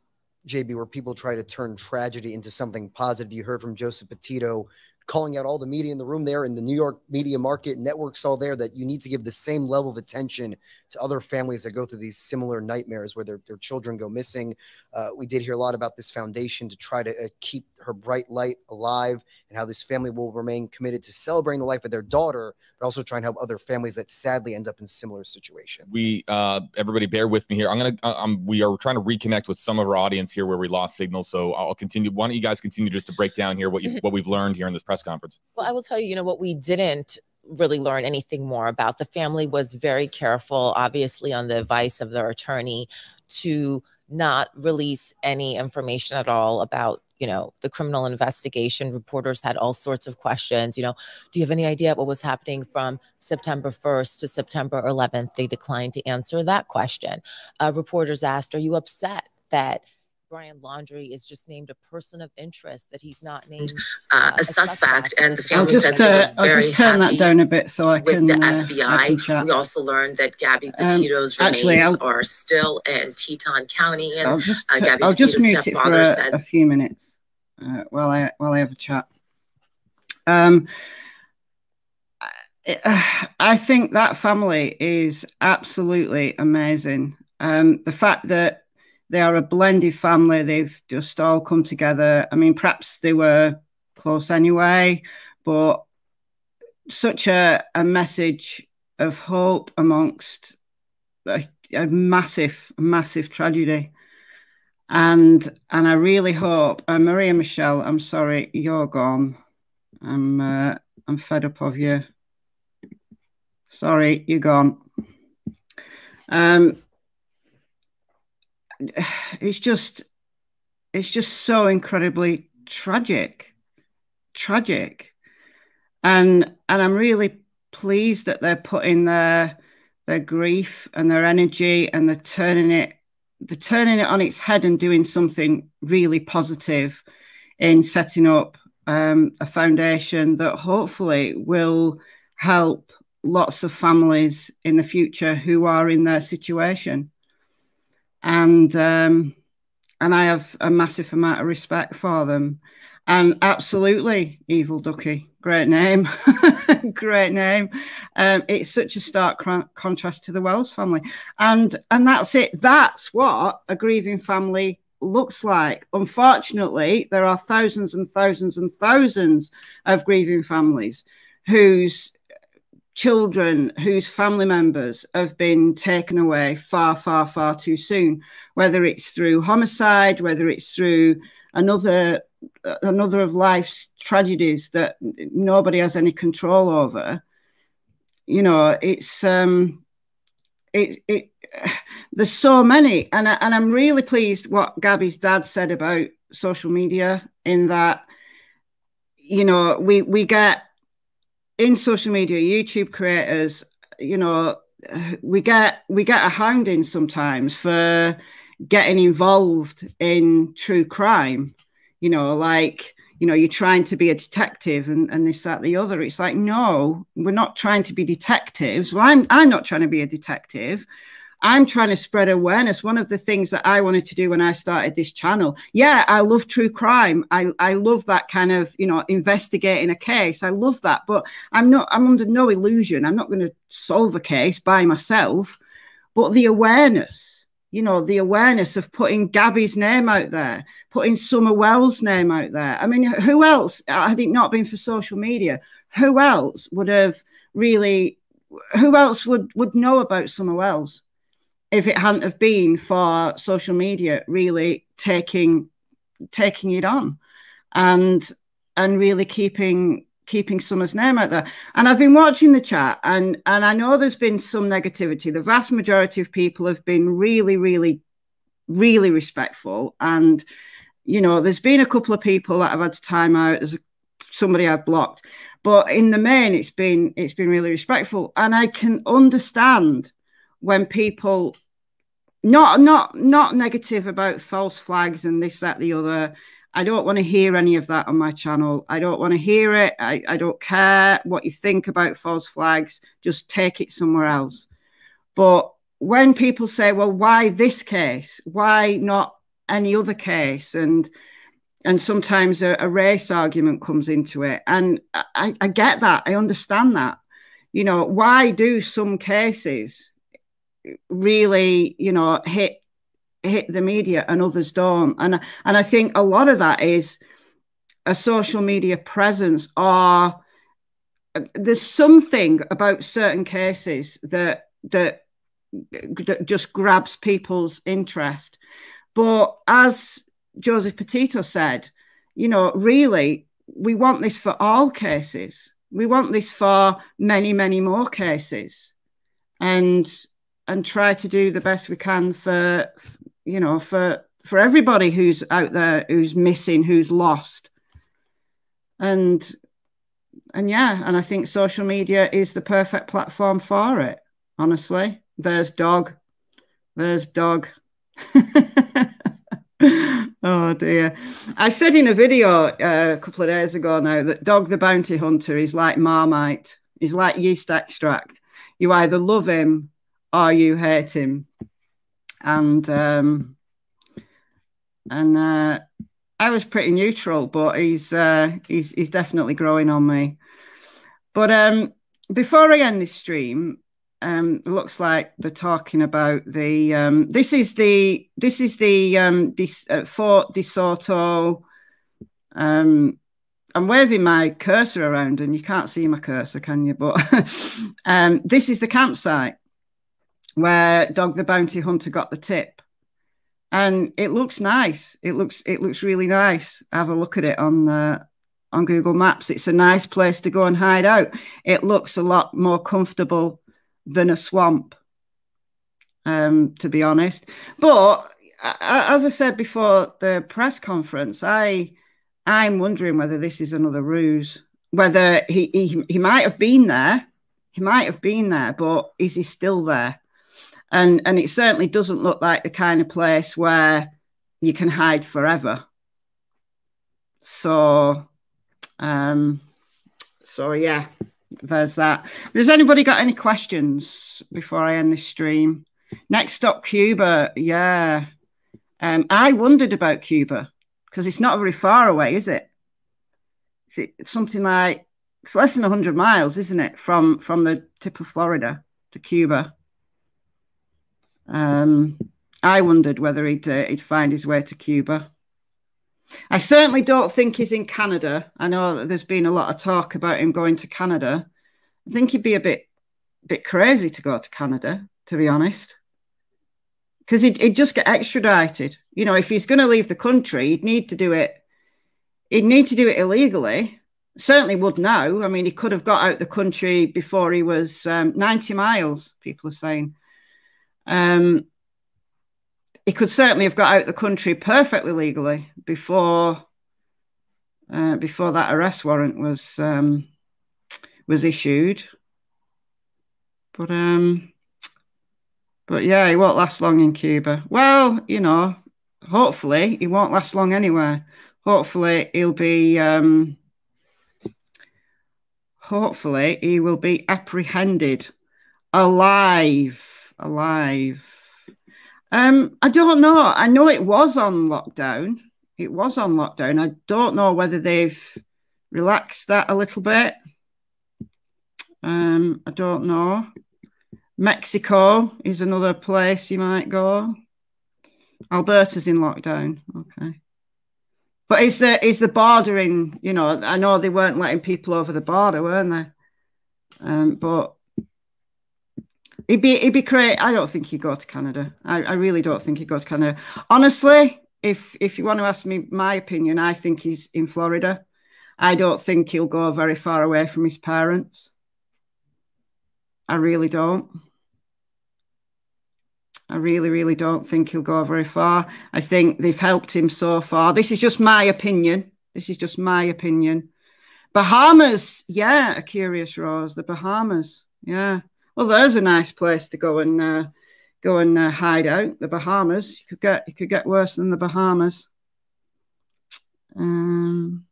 JB where people try to turn tragedy into something positive. You heard from Joseph Petito calling out all the media in the room there in the New York media market networks all there that you need to give the same level of attention to other families that go through these similar nightmares where their, their children go missing. Uh, we did hear a lot about this foundation to try to uh, keep her bright light alive and how this family will remain committed to celebrating the life of their daughter, but also try and help other families that sadly end up in similar situations. We uh, everybody bear with me here. I'm gonna uh, um, we are trying to reconnect with some of our audience here where we lost signal. So I'll continue. Why don't you guys continue just to break down here what you what we've learned here in this press conference? Well, I will tell you, you know, what we didn't really learn anything more about. The family was very careful, obviously, on the advice of their attorney to not release any information at all about you know the criminal investigation reporters had all sorts of questions you know do you have any idea what was happening from september 1st to september 11th they declined to answer that question uh, reporters asked are you upset that Brian Laundrie is just named a person of interest, that he's not named uh, a suspect, and the I'll family said they uh, were I'll very just turn that happy down a bit so I with can. the uh, I can FBI. chat. We also learned that Gabby Um, Petito's actually, remains I'll- are still in Teton County, and I'll just, uh, Gabby I'll just Petito's mute it for stepfather a, said a few minutes uh, while I while I have a chat. Um, I, I think that family is absolutely amazing. Um, the fact that they are a blended family, they've just all come together. I mean, perhaps they were close anyway, but such a, a message of hope amongst a, a massive, massive tragedy. And and I really hope, uh, Maria Michelle, I'm sorry, you're gone. I'm uh, I'm fed up of you. Sorry, you're gone. Um, it's just it's just so incredibly tragic tragic. And and i'm really pleased that they're putting their their grief and their energy and they're turning it they're turning it on its head and doing something really positive in setting up um, a foundation that hopefully will help lots of families in the future who are in their situation and um, and I have a massive amount of respect for them. And absolutely, Evil Ducky, great name, great name. Um, it's such a stark contrast to the Wells family, and and that's it. That's what a grieving family looks like. Unfortunately, there are thousands and thousands and thousands of grieving families whose children, whose family members have been taken away far, far, far too soon, whether it's through homicide, whether it's through another another of life's tragedies that nobody has any control over. You know it's um it it there's so many, and I, and I'm really pleased what Gabby's dad said about social media in that you know we we get in social media YouTube creators, you know, we get we get a hounding sometimes for getting involved in true crime, you know, like you know, you're trying to be a detective and, and this, that, the other. It's like, no, we're not trying to be detectives. Well, I'm I'm not trying to be a detective. I'm trying to spread awareness. One of the things that I wanted to do when I started this channel, yeah, I love true crime. I, I love that kind of, you know, investigating a case. I love that. But I'm not, I'm under no illusion. I'm not going to solve a case by myself. But the awareness, you know, the awareness of putting Gabby's name out there, putting Summer Wells' name out there. I mean, who else, had it not been for social media, who else would have really, who else would, would know about Summer Wells? If it hadn't have been for social media really taking taking it on and and really keeping keeping Summer's name out there. And I've been watching the chat and and I know there's been some negativity. The vast majority of people have been really, really, really respectful. And you know, there's been a couple of people that I've had to time out. There's somebody I've blocked. But in the main, it's been it's been really respectful. And I can understand when people not not not negative about false flags and this that the other. I don't want to hear any of that on my channel. I don't want to hear it. I, I don't care what you think about false flags. Just take it somewhere else. But when people say well why this case? Why not any other case? And and sometimes a, a race argument comes into it. And I, I get that. I understand that. You know why do some cases really, you know, hit hit the media and others don't. And and I think a lot of that is a social media presence or uh, there's something about certain cases that that, that just grabs people's interest. But as Joseph Petito said, you know, really, we want this for all cases. We want this for many, many more cases. And and try to do the best we can for you know for for everybody who's out there who's missing who's lost. And and yeah and i think social media is the perfect platform for it honestly. There's dog. There's dog. Oh dear. I said in a video uh, a couple of days ago now that dog the bounty hunter is like marmite. He's like yeast extract. You either love him or you him. And um, and uh, I was pretty neutral, but he's uh, he's he's definitely growing on me. But um, before I end this stream, um, looks like they're talking about the um, this is the this is the um, this, uh, Fort DeSoto. Um, I'm waving my cursor around, and you can't see my cursor, can you? But um, this is the campsite where Dog the Bounty Hunter got the tip. And it looks nice. It looks it looks really nice. Have a look at it on uh, on Google Maps. It's a nice place to go and hide out. It looks a lot more comfortable than a swamp, um, to be honest. But as I said before the press conference, I I'm wondering whether this is another ruse. Whether he he, he might have been there, he might have been there, but is he still there? And and it certainly doesn't look like the kind of place where you can hide forever. So um so yeah there's that. Has anybody got any questions before i end this stream? Next up cuba. Yeah. Um, I wondered about Cuba because it's not very far away, is it? It's something like it's less than 100 miles, isn't it, from from the tip of Florida to Cuba. Um, I wondered whether he'd uh, he'd find his way to Cuba. I certainly don't think he's in Canada. I know there's been a lot of talk about him going to Canada. I think he'd be a bit bit crazy to go to Canada, to be honest, because he'd, he'd just get extradited. You know, if he's going to leave the country, he'd need to do it. He'd need to do it illegally. Certainly would now. I mean, he could have got out the country before he was um, 90 miles. People are saying. Um, he could certainly have got out the country perfectly legally before uh, before that arrest warrant was um, was issued. But um, but yeah, he won't last long in Cuba. Well, you know, hopefully he won't last long anywhere. Hopefully he'll be um, hopefully he will be apprehended alive, alive. Um, I don't know. I know it was on lockdown. It was on lockdown. I don't know whether they've relaxed that a little bit. Um, I don't know. Mexico is another place you might go. Alberta's in lockdown. Okay. But is the is the border in, you know, I know they weren't letting people over the border, weren't they? Um, but He'd be he'd be great. I don't think he'd go to Canada. I, I really don't think he'd go to Canada. Honestly, if if you want to ask me my opinion, I think he's in Florida. I don't think he'll go very far away from his parents. I really don't. I really, really don't think he'll go very far. I think they've helped him so far. This is just my opinion. This is just my opinion. Bahamas, yeah, a curious rose. The Bahamas, yeah. Well, there's a nice place to go and uh, go and uh, hide out. The Bahamas. You could get you could get worse than the Bahamas. Um,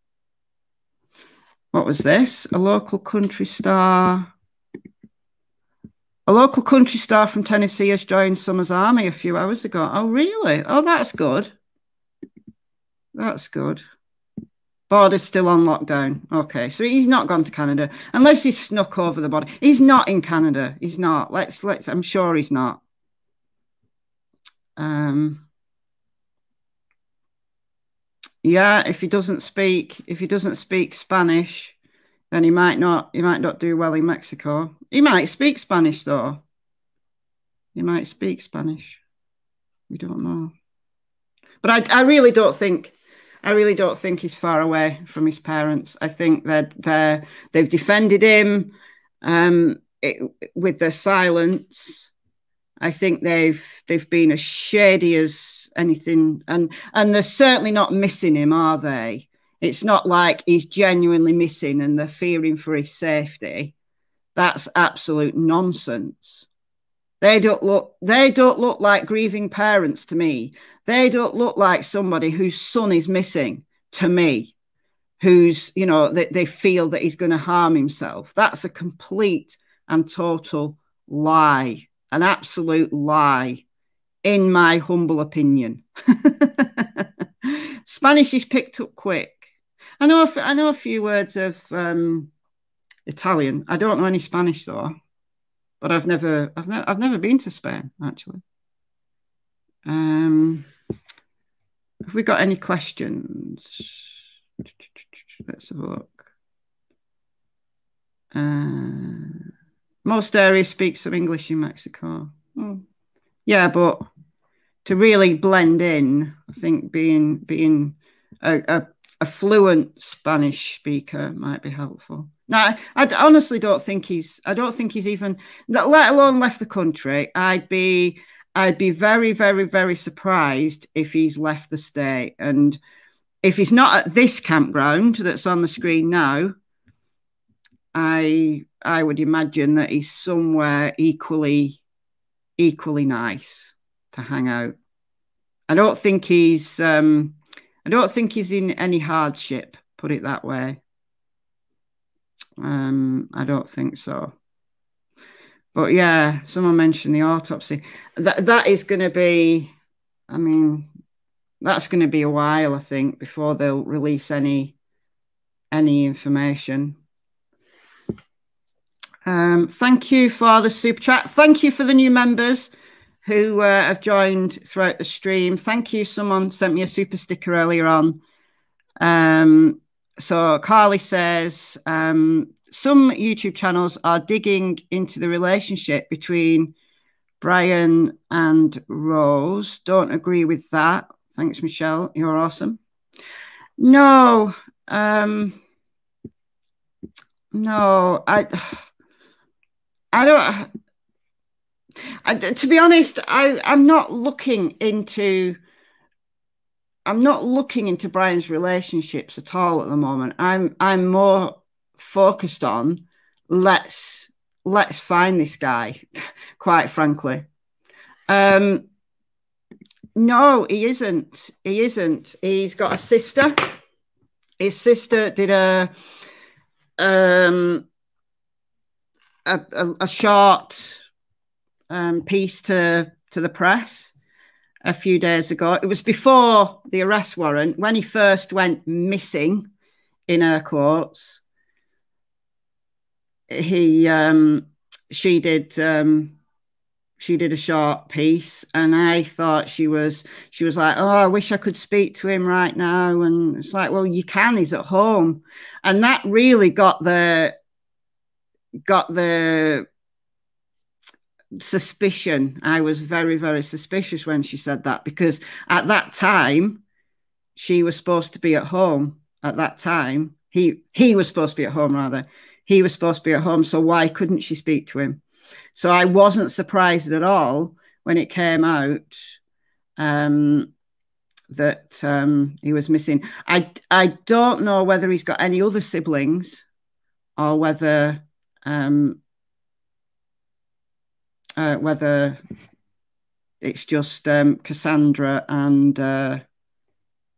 what was this? A local country star. A local country star from Tennessee has joined Summer's army a few hours ago. Oh, really? Oh, that's good. That's good. Border's still on lockdown. Okay, so he's not gone to Canada unless he's snuck over the border. He's not in Canada. He's not. Let's let's. I'm sure he's not. Um. Yeah, if he doesn't speak, if he doesn't speak Spanish, then he might not. He might not do well in Mexico. He might speak Spanish though. He might speak Spanish. We don't know. But I, I really don't think I really don't think he's far away from his parents. I think that they they've defended him um, it, with their silence. I think they've they've been as shady as anything, and and they're certainly not missing him, are they? It's not like he's genuinely missing and they're fearing for his safety. That's absolute nonsense. They don't look they don't look like grieving parents to me. They don't look like somebody whose son is missing to me, who's, you know, they, they feel that he's going to harm himself. That's a complete and total lie, an absolute lie, in my humble opinion. Spanish is picked up quick. I know, I know a few words of um, Italian. I don't know any Spanish though, but I've never, I've, ne- I've never been to Spain actually. Um, have we got any questions? Let's have a look. Uh, most areas speak some English in Mexico. Oh. Yeah, but to really blend in, I think being being a, a, a fluent Spanish speaker might be helpful. No, I, I, honestly don't think he's. I don't think he's even. Let alone left the country. I'd be I'd be very, very, very surprised if he's left the state. And if he's not at this campground that's on the screen now, I I would imagine that he's somewhere equally equally nice to hang out. I don't think he's um, I don't think he's in any hardship, put it that way. Um, I don't think so. But yeah, someone mentioned the autopsy. That that is going to be. I mean, that's going to be a while, I think, before they'll release any any information. Um, thank you for the super chat. Thank you for the new members who uh, have joined throughout the stream. Thank you. Someone sent me a super sticker earlier on. Um, so Carly says um, some YouTube channels are digging into the relationship between Brian and Rose. Don't agree with that. Thanks, Michelle. You're awesome. No, um, no, I, I don't. I, to be honest, I, I'm not looking into. I'm not looking into Brian's relationships at all at the moment. I'm I'm more focused on let's let's find this guy, quite frankly. Um no, he isn't. He isn't. He's got a sister. His sister did a um a, a, a short um, piece to to the press a few days ago. It was before the arrest warrant when he first went missing in air quotes. He um, she did um, she did a short piece and I thought she was she was like, Oh, I wish I could speak to him right now. And it's like, well, you can, he's at home. And that really got the got the suspicion. I was very, very suspicious when she said that because at that time she was supposed to be at home. At that time, he he was supposed to be at home rather. He was supposed to be at home. So why couldn't she speak to him? So I wasn't surprised at all when it came out um, that um, he was missing. I I don't know whether he's got any other siblings or whether um, uh, whether it's just um, Cassandra and uh,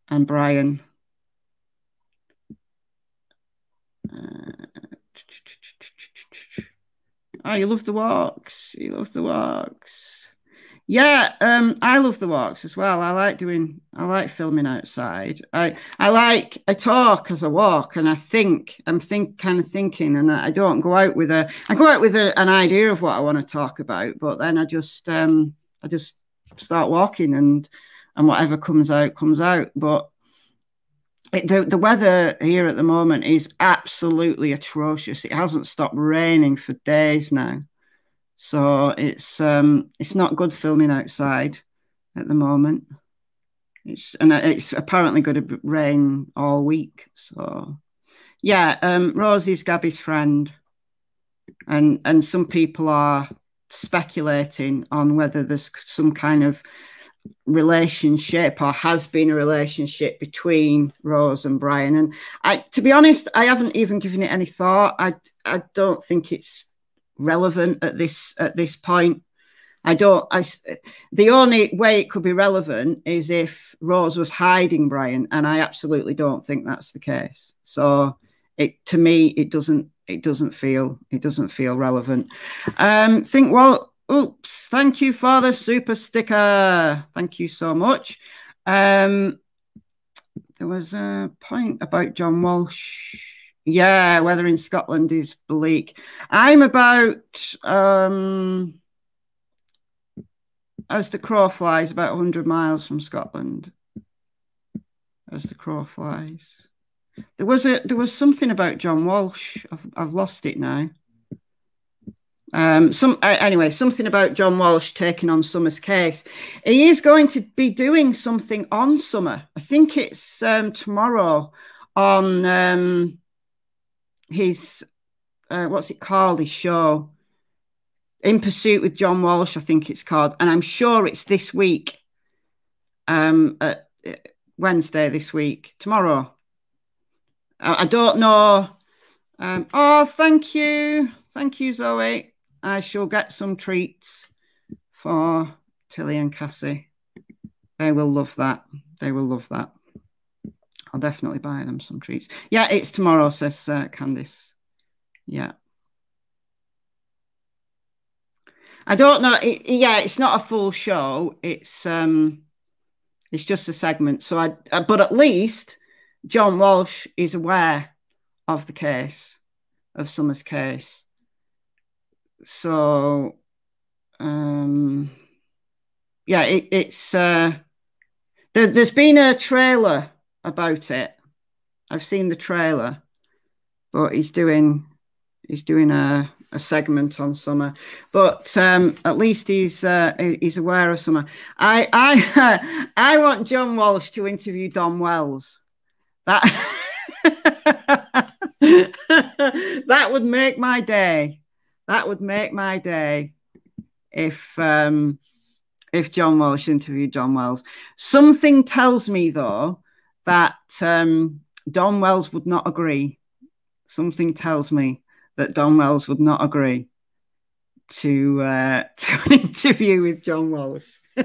and Brian. Uh, oh, you love the walks. You love the walks. Yeah, um, I love the walks as well. I like doing, I like filming outside. I, I like, I talk as I walk, and I think, I'm think, kind of thinking, and I don't go out with a, I go out with a, an idea of what I want to talk about, but then I just, um, I just start walking, and and whatever comes out comes out. But it, the the weather here at the moment is absolutely atrocious. It hasn't stopped raining for days now. So it's um, it's not good filming outside at the moment. It's and it's apparently going to rain all week. So yeah, um, Rosie's Gabby's friend, and and some people are speculating on whether there's some kind of relationship or has been a relationship between Rose and Brian. And I, to be honest, I haven't even given it any thought. I I don't think it's relevant at this at this point. I don't. I the only way it could be relevant is if Rose was hiding Brian, and I absolutely don't think that's the case. So it to me it doesn't it doesn't feel it doesn't feel relevant. Um, think well. Oops! Thank you for the super sticker. Thank you so much. Um, there was a point about John Walsh. Yeah, weather in Scotland is bleak. I'm about um as the crow flies, about 100 miles from Scotland. As the crow flies. There was a there was something about John Walsh. I've I've lost it now. Um, some uh, anyway, something about John Walsh taking on Summer's case. He is going to be doing something on Summer. I think it's um, tomorrow on um, his uh, what's it called? His show, In Pursuit with John Walsh, I think it's called, and I'm sure it's this week. Um, uh, Wednesday this week, tomorrow. I, I don't know. Um, oh, thank you, thank you, Zoe. I shall get some treats for Tilly and Cassie. They will love that. They will love that. I'll definitely buy them some treats. Yeah, it's tomorrow, says uh, Candice. Yeah. I don't know. It, yeah, it's not a full show. It's um, It's just a segment. So I, uh, but at least John Walsh is aware of the case, of Summer's case. So, um, yeah, it, it's uh, there, there's been a trailer about it. I've seen the trailer, but he's doing he's doing a a segment on summer, but um, at least he's uh, he's aware of summer. I I I want John Walsh to interview Don Wells. That that would make my day. That would make my day if um, if John Walsh interviewed Don Wells. Something tells me though that um, Don Wells would not agree. Something tells me that Don Wells would not agree to uh, to an interview with John Walsh.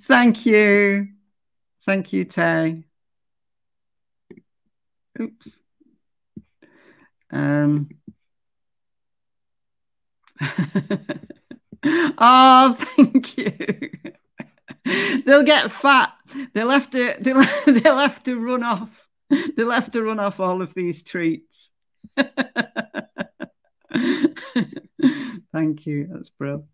Thank you. Thank you, Tay. Oops. Um. oh, thank you. they'll get fat. They'll have to. They'll, they'll have to run off. They'll have to run off all of these treats. Thank you. That's brilliant.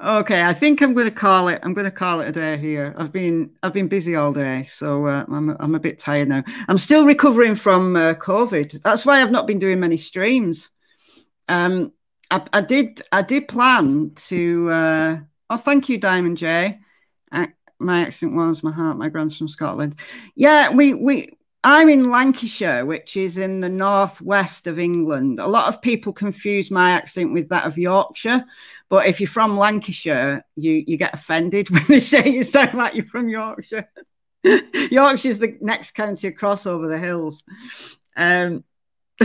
Okay, I think I'm going to call it. I'm going to call it a day here. I've been I've been busy all day, so uh, I'm I'm a bit tired now. I'm still recovering from uh, COVID. That's why I've not been doing many streams. Um, I, I did I did plan to. Uh, oh, thank you, Diamond J. I, my accent was my heart. My grand's from Scotland. Yeah, we we I'm in Lancashire, which is in the northwest of England. A lot of people confuse my accent with that of Yorkshire, but if you're from Lancashire, you you get offended when they say you sound like you're from Yorkshire. Yorkshire's the next county across over the hills. Um,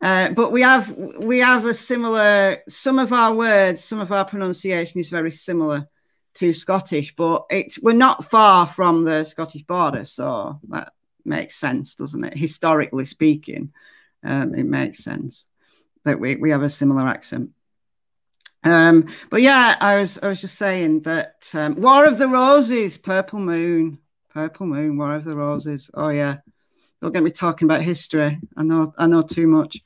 uh, but we have we have a similar. Some of our words, some of our pronunciation is very similar to Scottish, but it's we're not far from the Scottish border, so that makes sense, doesn't it? Historically speaking, um, it makes sense that we, we have a similar accent. Um, but yeah, I was I was just saying that um, War of the Roses, Purple Moon, Purple Moon, War of the Roses. Oh yeah, don't get me talking about history. I know I know too much.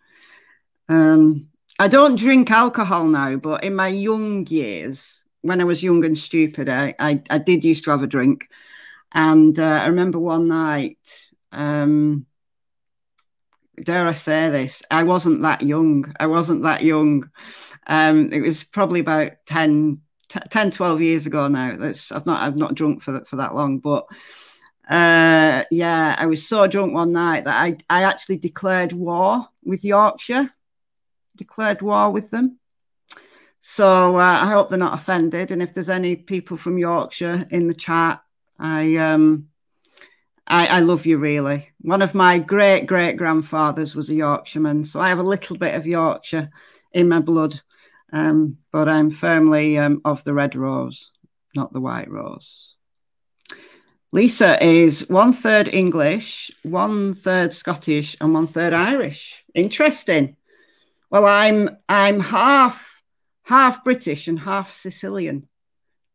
Um, I don't drink alcohol now, but in my young years, when I was young and stupid, I, I, I did used to have a drink. And uh, I remember one night, um, dare I say this, I wasn't that young. I wasn't that young. Um, it was probably about 10, 10, 12 years ago now. That's, I've not, I've not drunk for that, for that long, but uh, yeah, I was so drunk one night that I, I actually declared war with Yorkshire, declared war with them. So uh, I hope they're not offended. And if there's any people from Yorkshire in the chat, I um, I, I love you really. One of my great great grandfathers was a Yorkshireman, so I have a little bit of Yorkshire in my blood. Um, but I'm firmly um, of the red rose, not the white rose. Lisa is one third English, one third Scottish, and one third Irish. Interesting. Well, I'm I'm half half British and half Sicilian.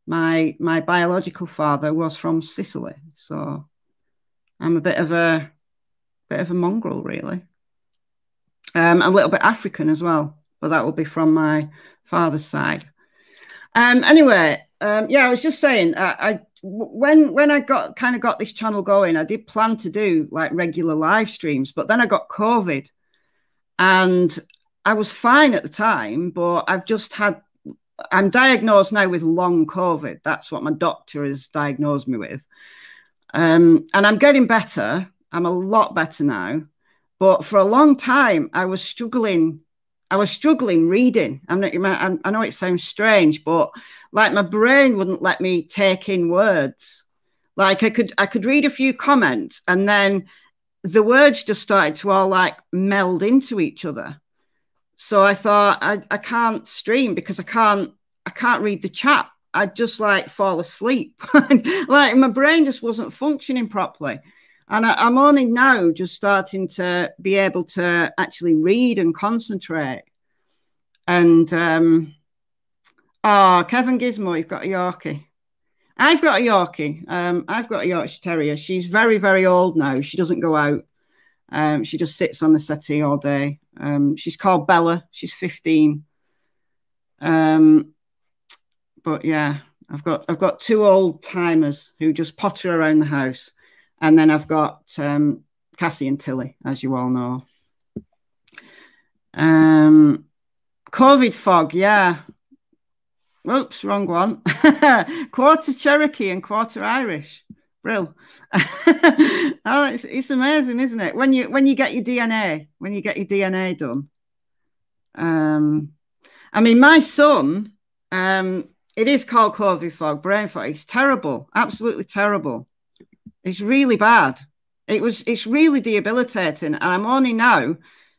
My my biological father was from Sicily, so I'm a bit of a bit of a mongrel, really. Um, a little bit African as well, but that will be from my father's side. Um, anyway, um, yeah, I was just saying, uh, I when when I got kind of got this channel going, I did plan to do like regular live streams, but then I got COVID, and I was fine at the time, but I've just had, I'm diagnosed now with long COVID. That's what my doctor has diagnosed me with. Um, and I'm getting better. I'm a lot better now. But for a long time, I was struggling. I was struggling reading. I'm not, I know it sounds strange, but like my brain wouldn't let me take in words. Like I could, I could read a few comments and then the words just started to all like meld into each other. So I thought I, I can't stream because I can't I can't read the chat. I'd just like fall asleep. like my brain just wasn't functioning properly. And I, I'm only now just starting to be able to actually read and concentrate. And um, oh, Kevin Gizmo, you've got a Yorkie. I've got a Yorkie. Um, I've got a Yorkshire Terrier. She's very, very old now. She doesn't go out. Um, she just sits on the settee all day. Um, she's called Bella. She's 15. Um, but yeah, I've got I've got two old timers who just potter around the house, and then I've got um, Cassie and Tilly, as you all know. Um, COVID fog, yeah. Oops, wrong one. quarter Cherokee and quarter Irish. Brill. oh, it's, it's amazing, isn't it? When you when you get your DNA, when you get your DNA done. Um, I mean, my son, um, it is called COVID fog, brain fog. It's terrible, absolutely terrible. It's really bad. It was. It's really debilitating, and I'm only now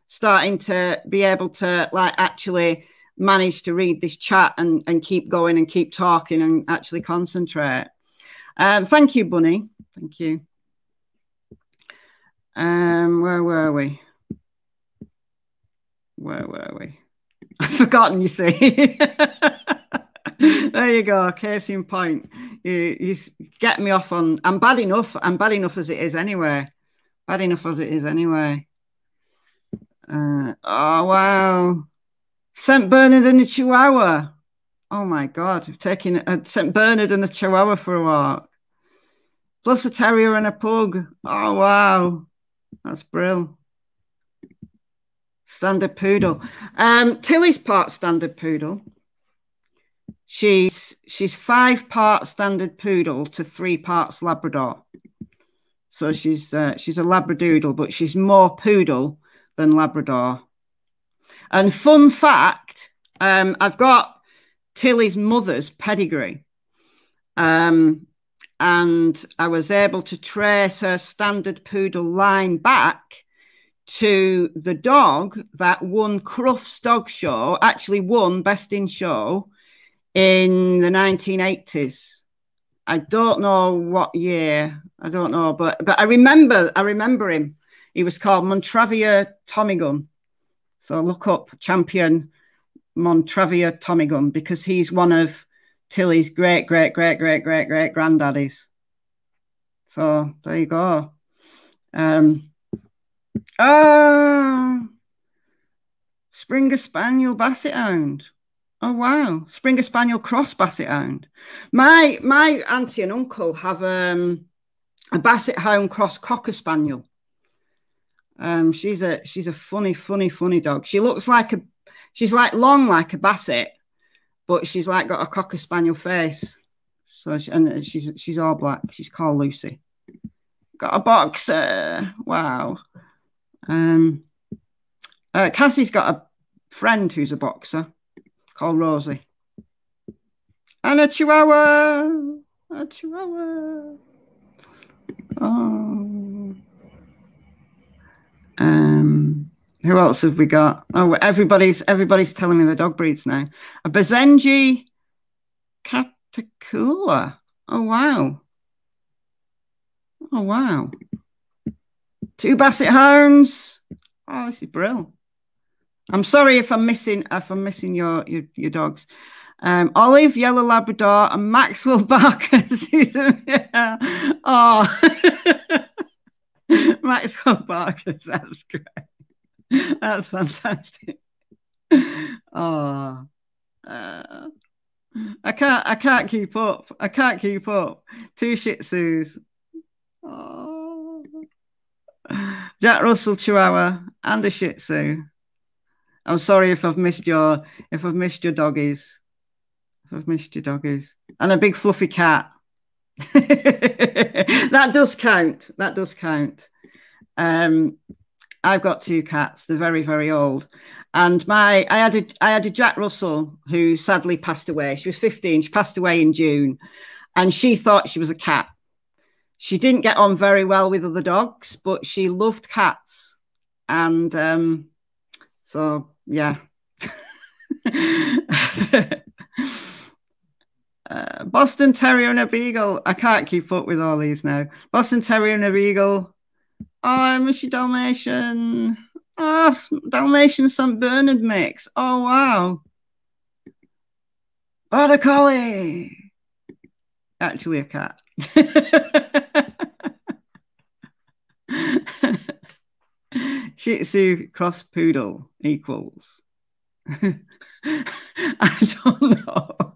starting to be able to like actually manage to read this chat and, and keep going and keep talking and actually concentrate. Um, thank you, Bunny. Thank you. Um, where were we? Where were we? I've forgotten, you see. there you go. Case in point. You, you get me off on. I'm bad enough. I'm bad enough as it is anyway. Bad enough as it is anyway. Uh, oh, wow. St. Bernard and a Chihuahua. Oh my God. I've a St. Bernard and a Chihuahua for a walk. Plus a terrier and a pug. Oh, wow. That's brilliant. Standard poodle. Um, Tilly's part standard poodle. She's she's five part standard poodle to three parts Labrador. So she's uh, she's a Labradoodle, but she's more poodle than Labrador. And fun fact, um, I've got Tilly's mother's pedigree. Um, and I was able to trace her standard poodle line back to the dog that won Crufts Dog Show, actually won Best in Show in the 1980s. I don't know what year. I don't know, but but I remember I remember him. He was called Montravia Tommy Gun. So look up champion Montravia Tommy Gun because he's one of Tilly's great, great, great, great, great, great granddaddies. So there you go. Um, ah, Springer Spaniel Basset Hound. Oh wow, Springer Spaniel Cross Basset Hound. My my auntie and uncle have um, a Basset Hound Cross Cocker Spaniel. Um, she's a she's a funny, funny, funny dog. She looks like a she's like long like a basset, but she's like got a cocker spaniel face. So she, and she's she's all black. She's called Lucy. Got a boxer. Wow. Um, uh, Cassie's got a friend who's a boxer called Rosie. And a chihuahua. A chihuahua. Oh. Um, who else have we got? Oh, everybody's everybody's telling me the dog breeds now. A Basenji Catahoula. Oh wow. Oh wow. Two Basset Hounds. Oh, this is brilliant. I'm sorry if I'm missing if I'm missing your your, your dogs. Um, Olive, Yellow Labrador, and Maxwell Barker. oh, Maxwell Barker. That's great. That's fantastic. Oh, uh, I can't. I can't keep up. I can't keep up. Two Shih Tzus. Oh. Jack Russell Chihuahua and a Shih Tzu. I'm sorry if I've missed your if I've missed your doggies. If I've missed your doggies. And a big fluffy cat. that does count. That does count. Um, I've got two cats. They're very, very old. And my I had a I had a Jack Russell who sadly passed away. She was 15. She passed away in June. And she thought she was a cat. She didn't get on very well with other dogs, but she loved cats. And um, so yeah. uh, Boston Terrier and a Beagle. I can't keep up with all these now. Boston Terrier and a Beagle. Oh, I miss you, Dalmatian. Oh, Dalmatian St. Bernard mix. Oh, wow. Border Collie. Actually, a cat. Shih Tzu cross poodle equals. I don't know.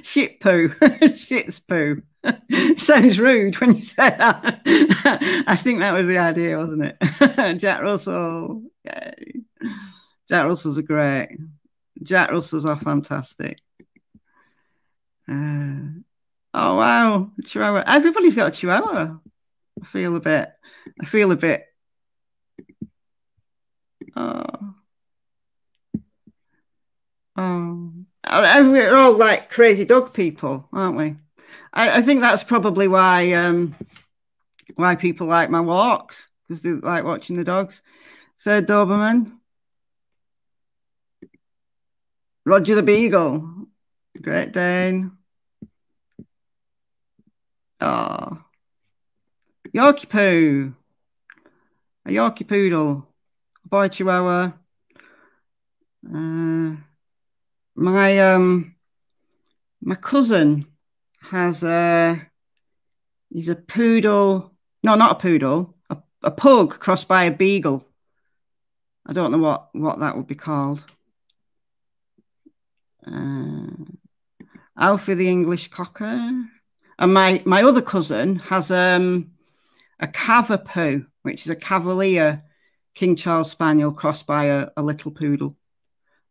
Shit poo. Shit's poo. Sounds rude when you say that. I think that was the idea, wasn't it? Jack Russell. Yay. Jack Russell's are great. Jack Russells are fantastic. Uh, oh wow, Chihuahua. Everybody's got a Chihuahua. I feel a bit. I feel a bit. Oh. Oh. We're all like crazy dog people, aren't we? I, I think that's probably why um, why people like my walks because they like watching the dogs. Third Doberman, Roger the Beagle, Great Dane. Oh, Yorkie Poo, a Yorkie Poodle, a boy Chihuahua. Uh, my um, my cousin has a he's a poodle. No, not a poodle. A, a pug crossed by a beagle. I don't know what what that would be called. Uh, Alfie the English Cocker. And my my other cousin has um a Cavapoo, which is a Cavalier King Charles Spaniel crossed by a, a little poodle.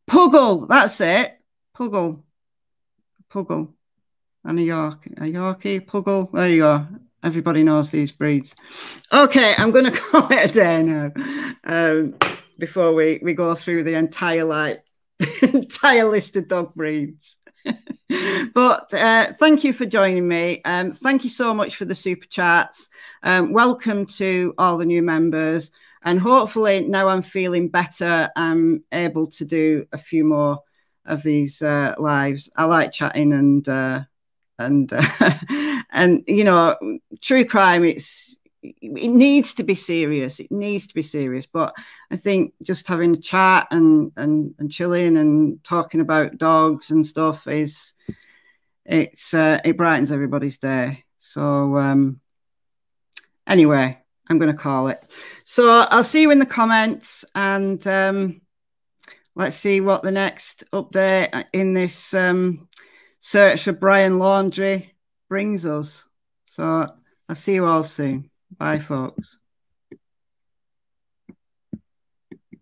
Puggle, that's it. Puggle. Puggle and a York, a Yorkie, Puggle. There you go. Everybody knows these breeds. Okay, I'm going to call it a day now. Um, before we, we go through the entire like entire list of dog breeds. but uh, thank you for joining me. Um, thank you so much for the super chats. Um, welcome to all the new members. And hopefully now I'm feeling better. I'm able to do a few more of these uh, lives. I like chatting and uh, and uh, and you know true crime it's it needs to be serious it needs to be serious. But i think just having a chat and and and chilling and talking about dogs and stuff is it's uh, it brightens everybody's day. So um anyway i'm going to call it. So i'll see you in the comments and um let's see what the next update in this um search for Brian Laundrie brings us. So I'll see you all soon. Bye, folks.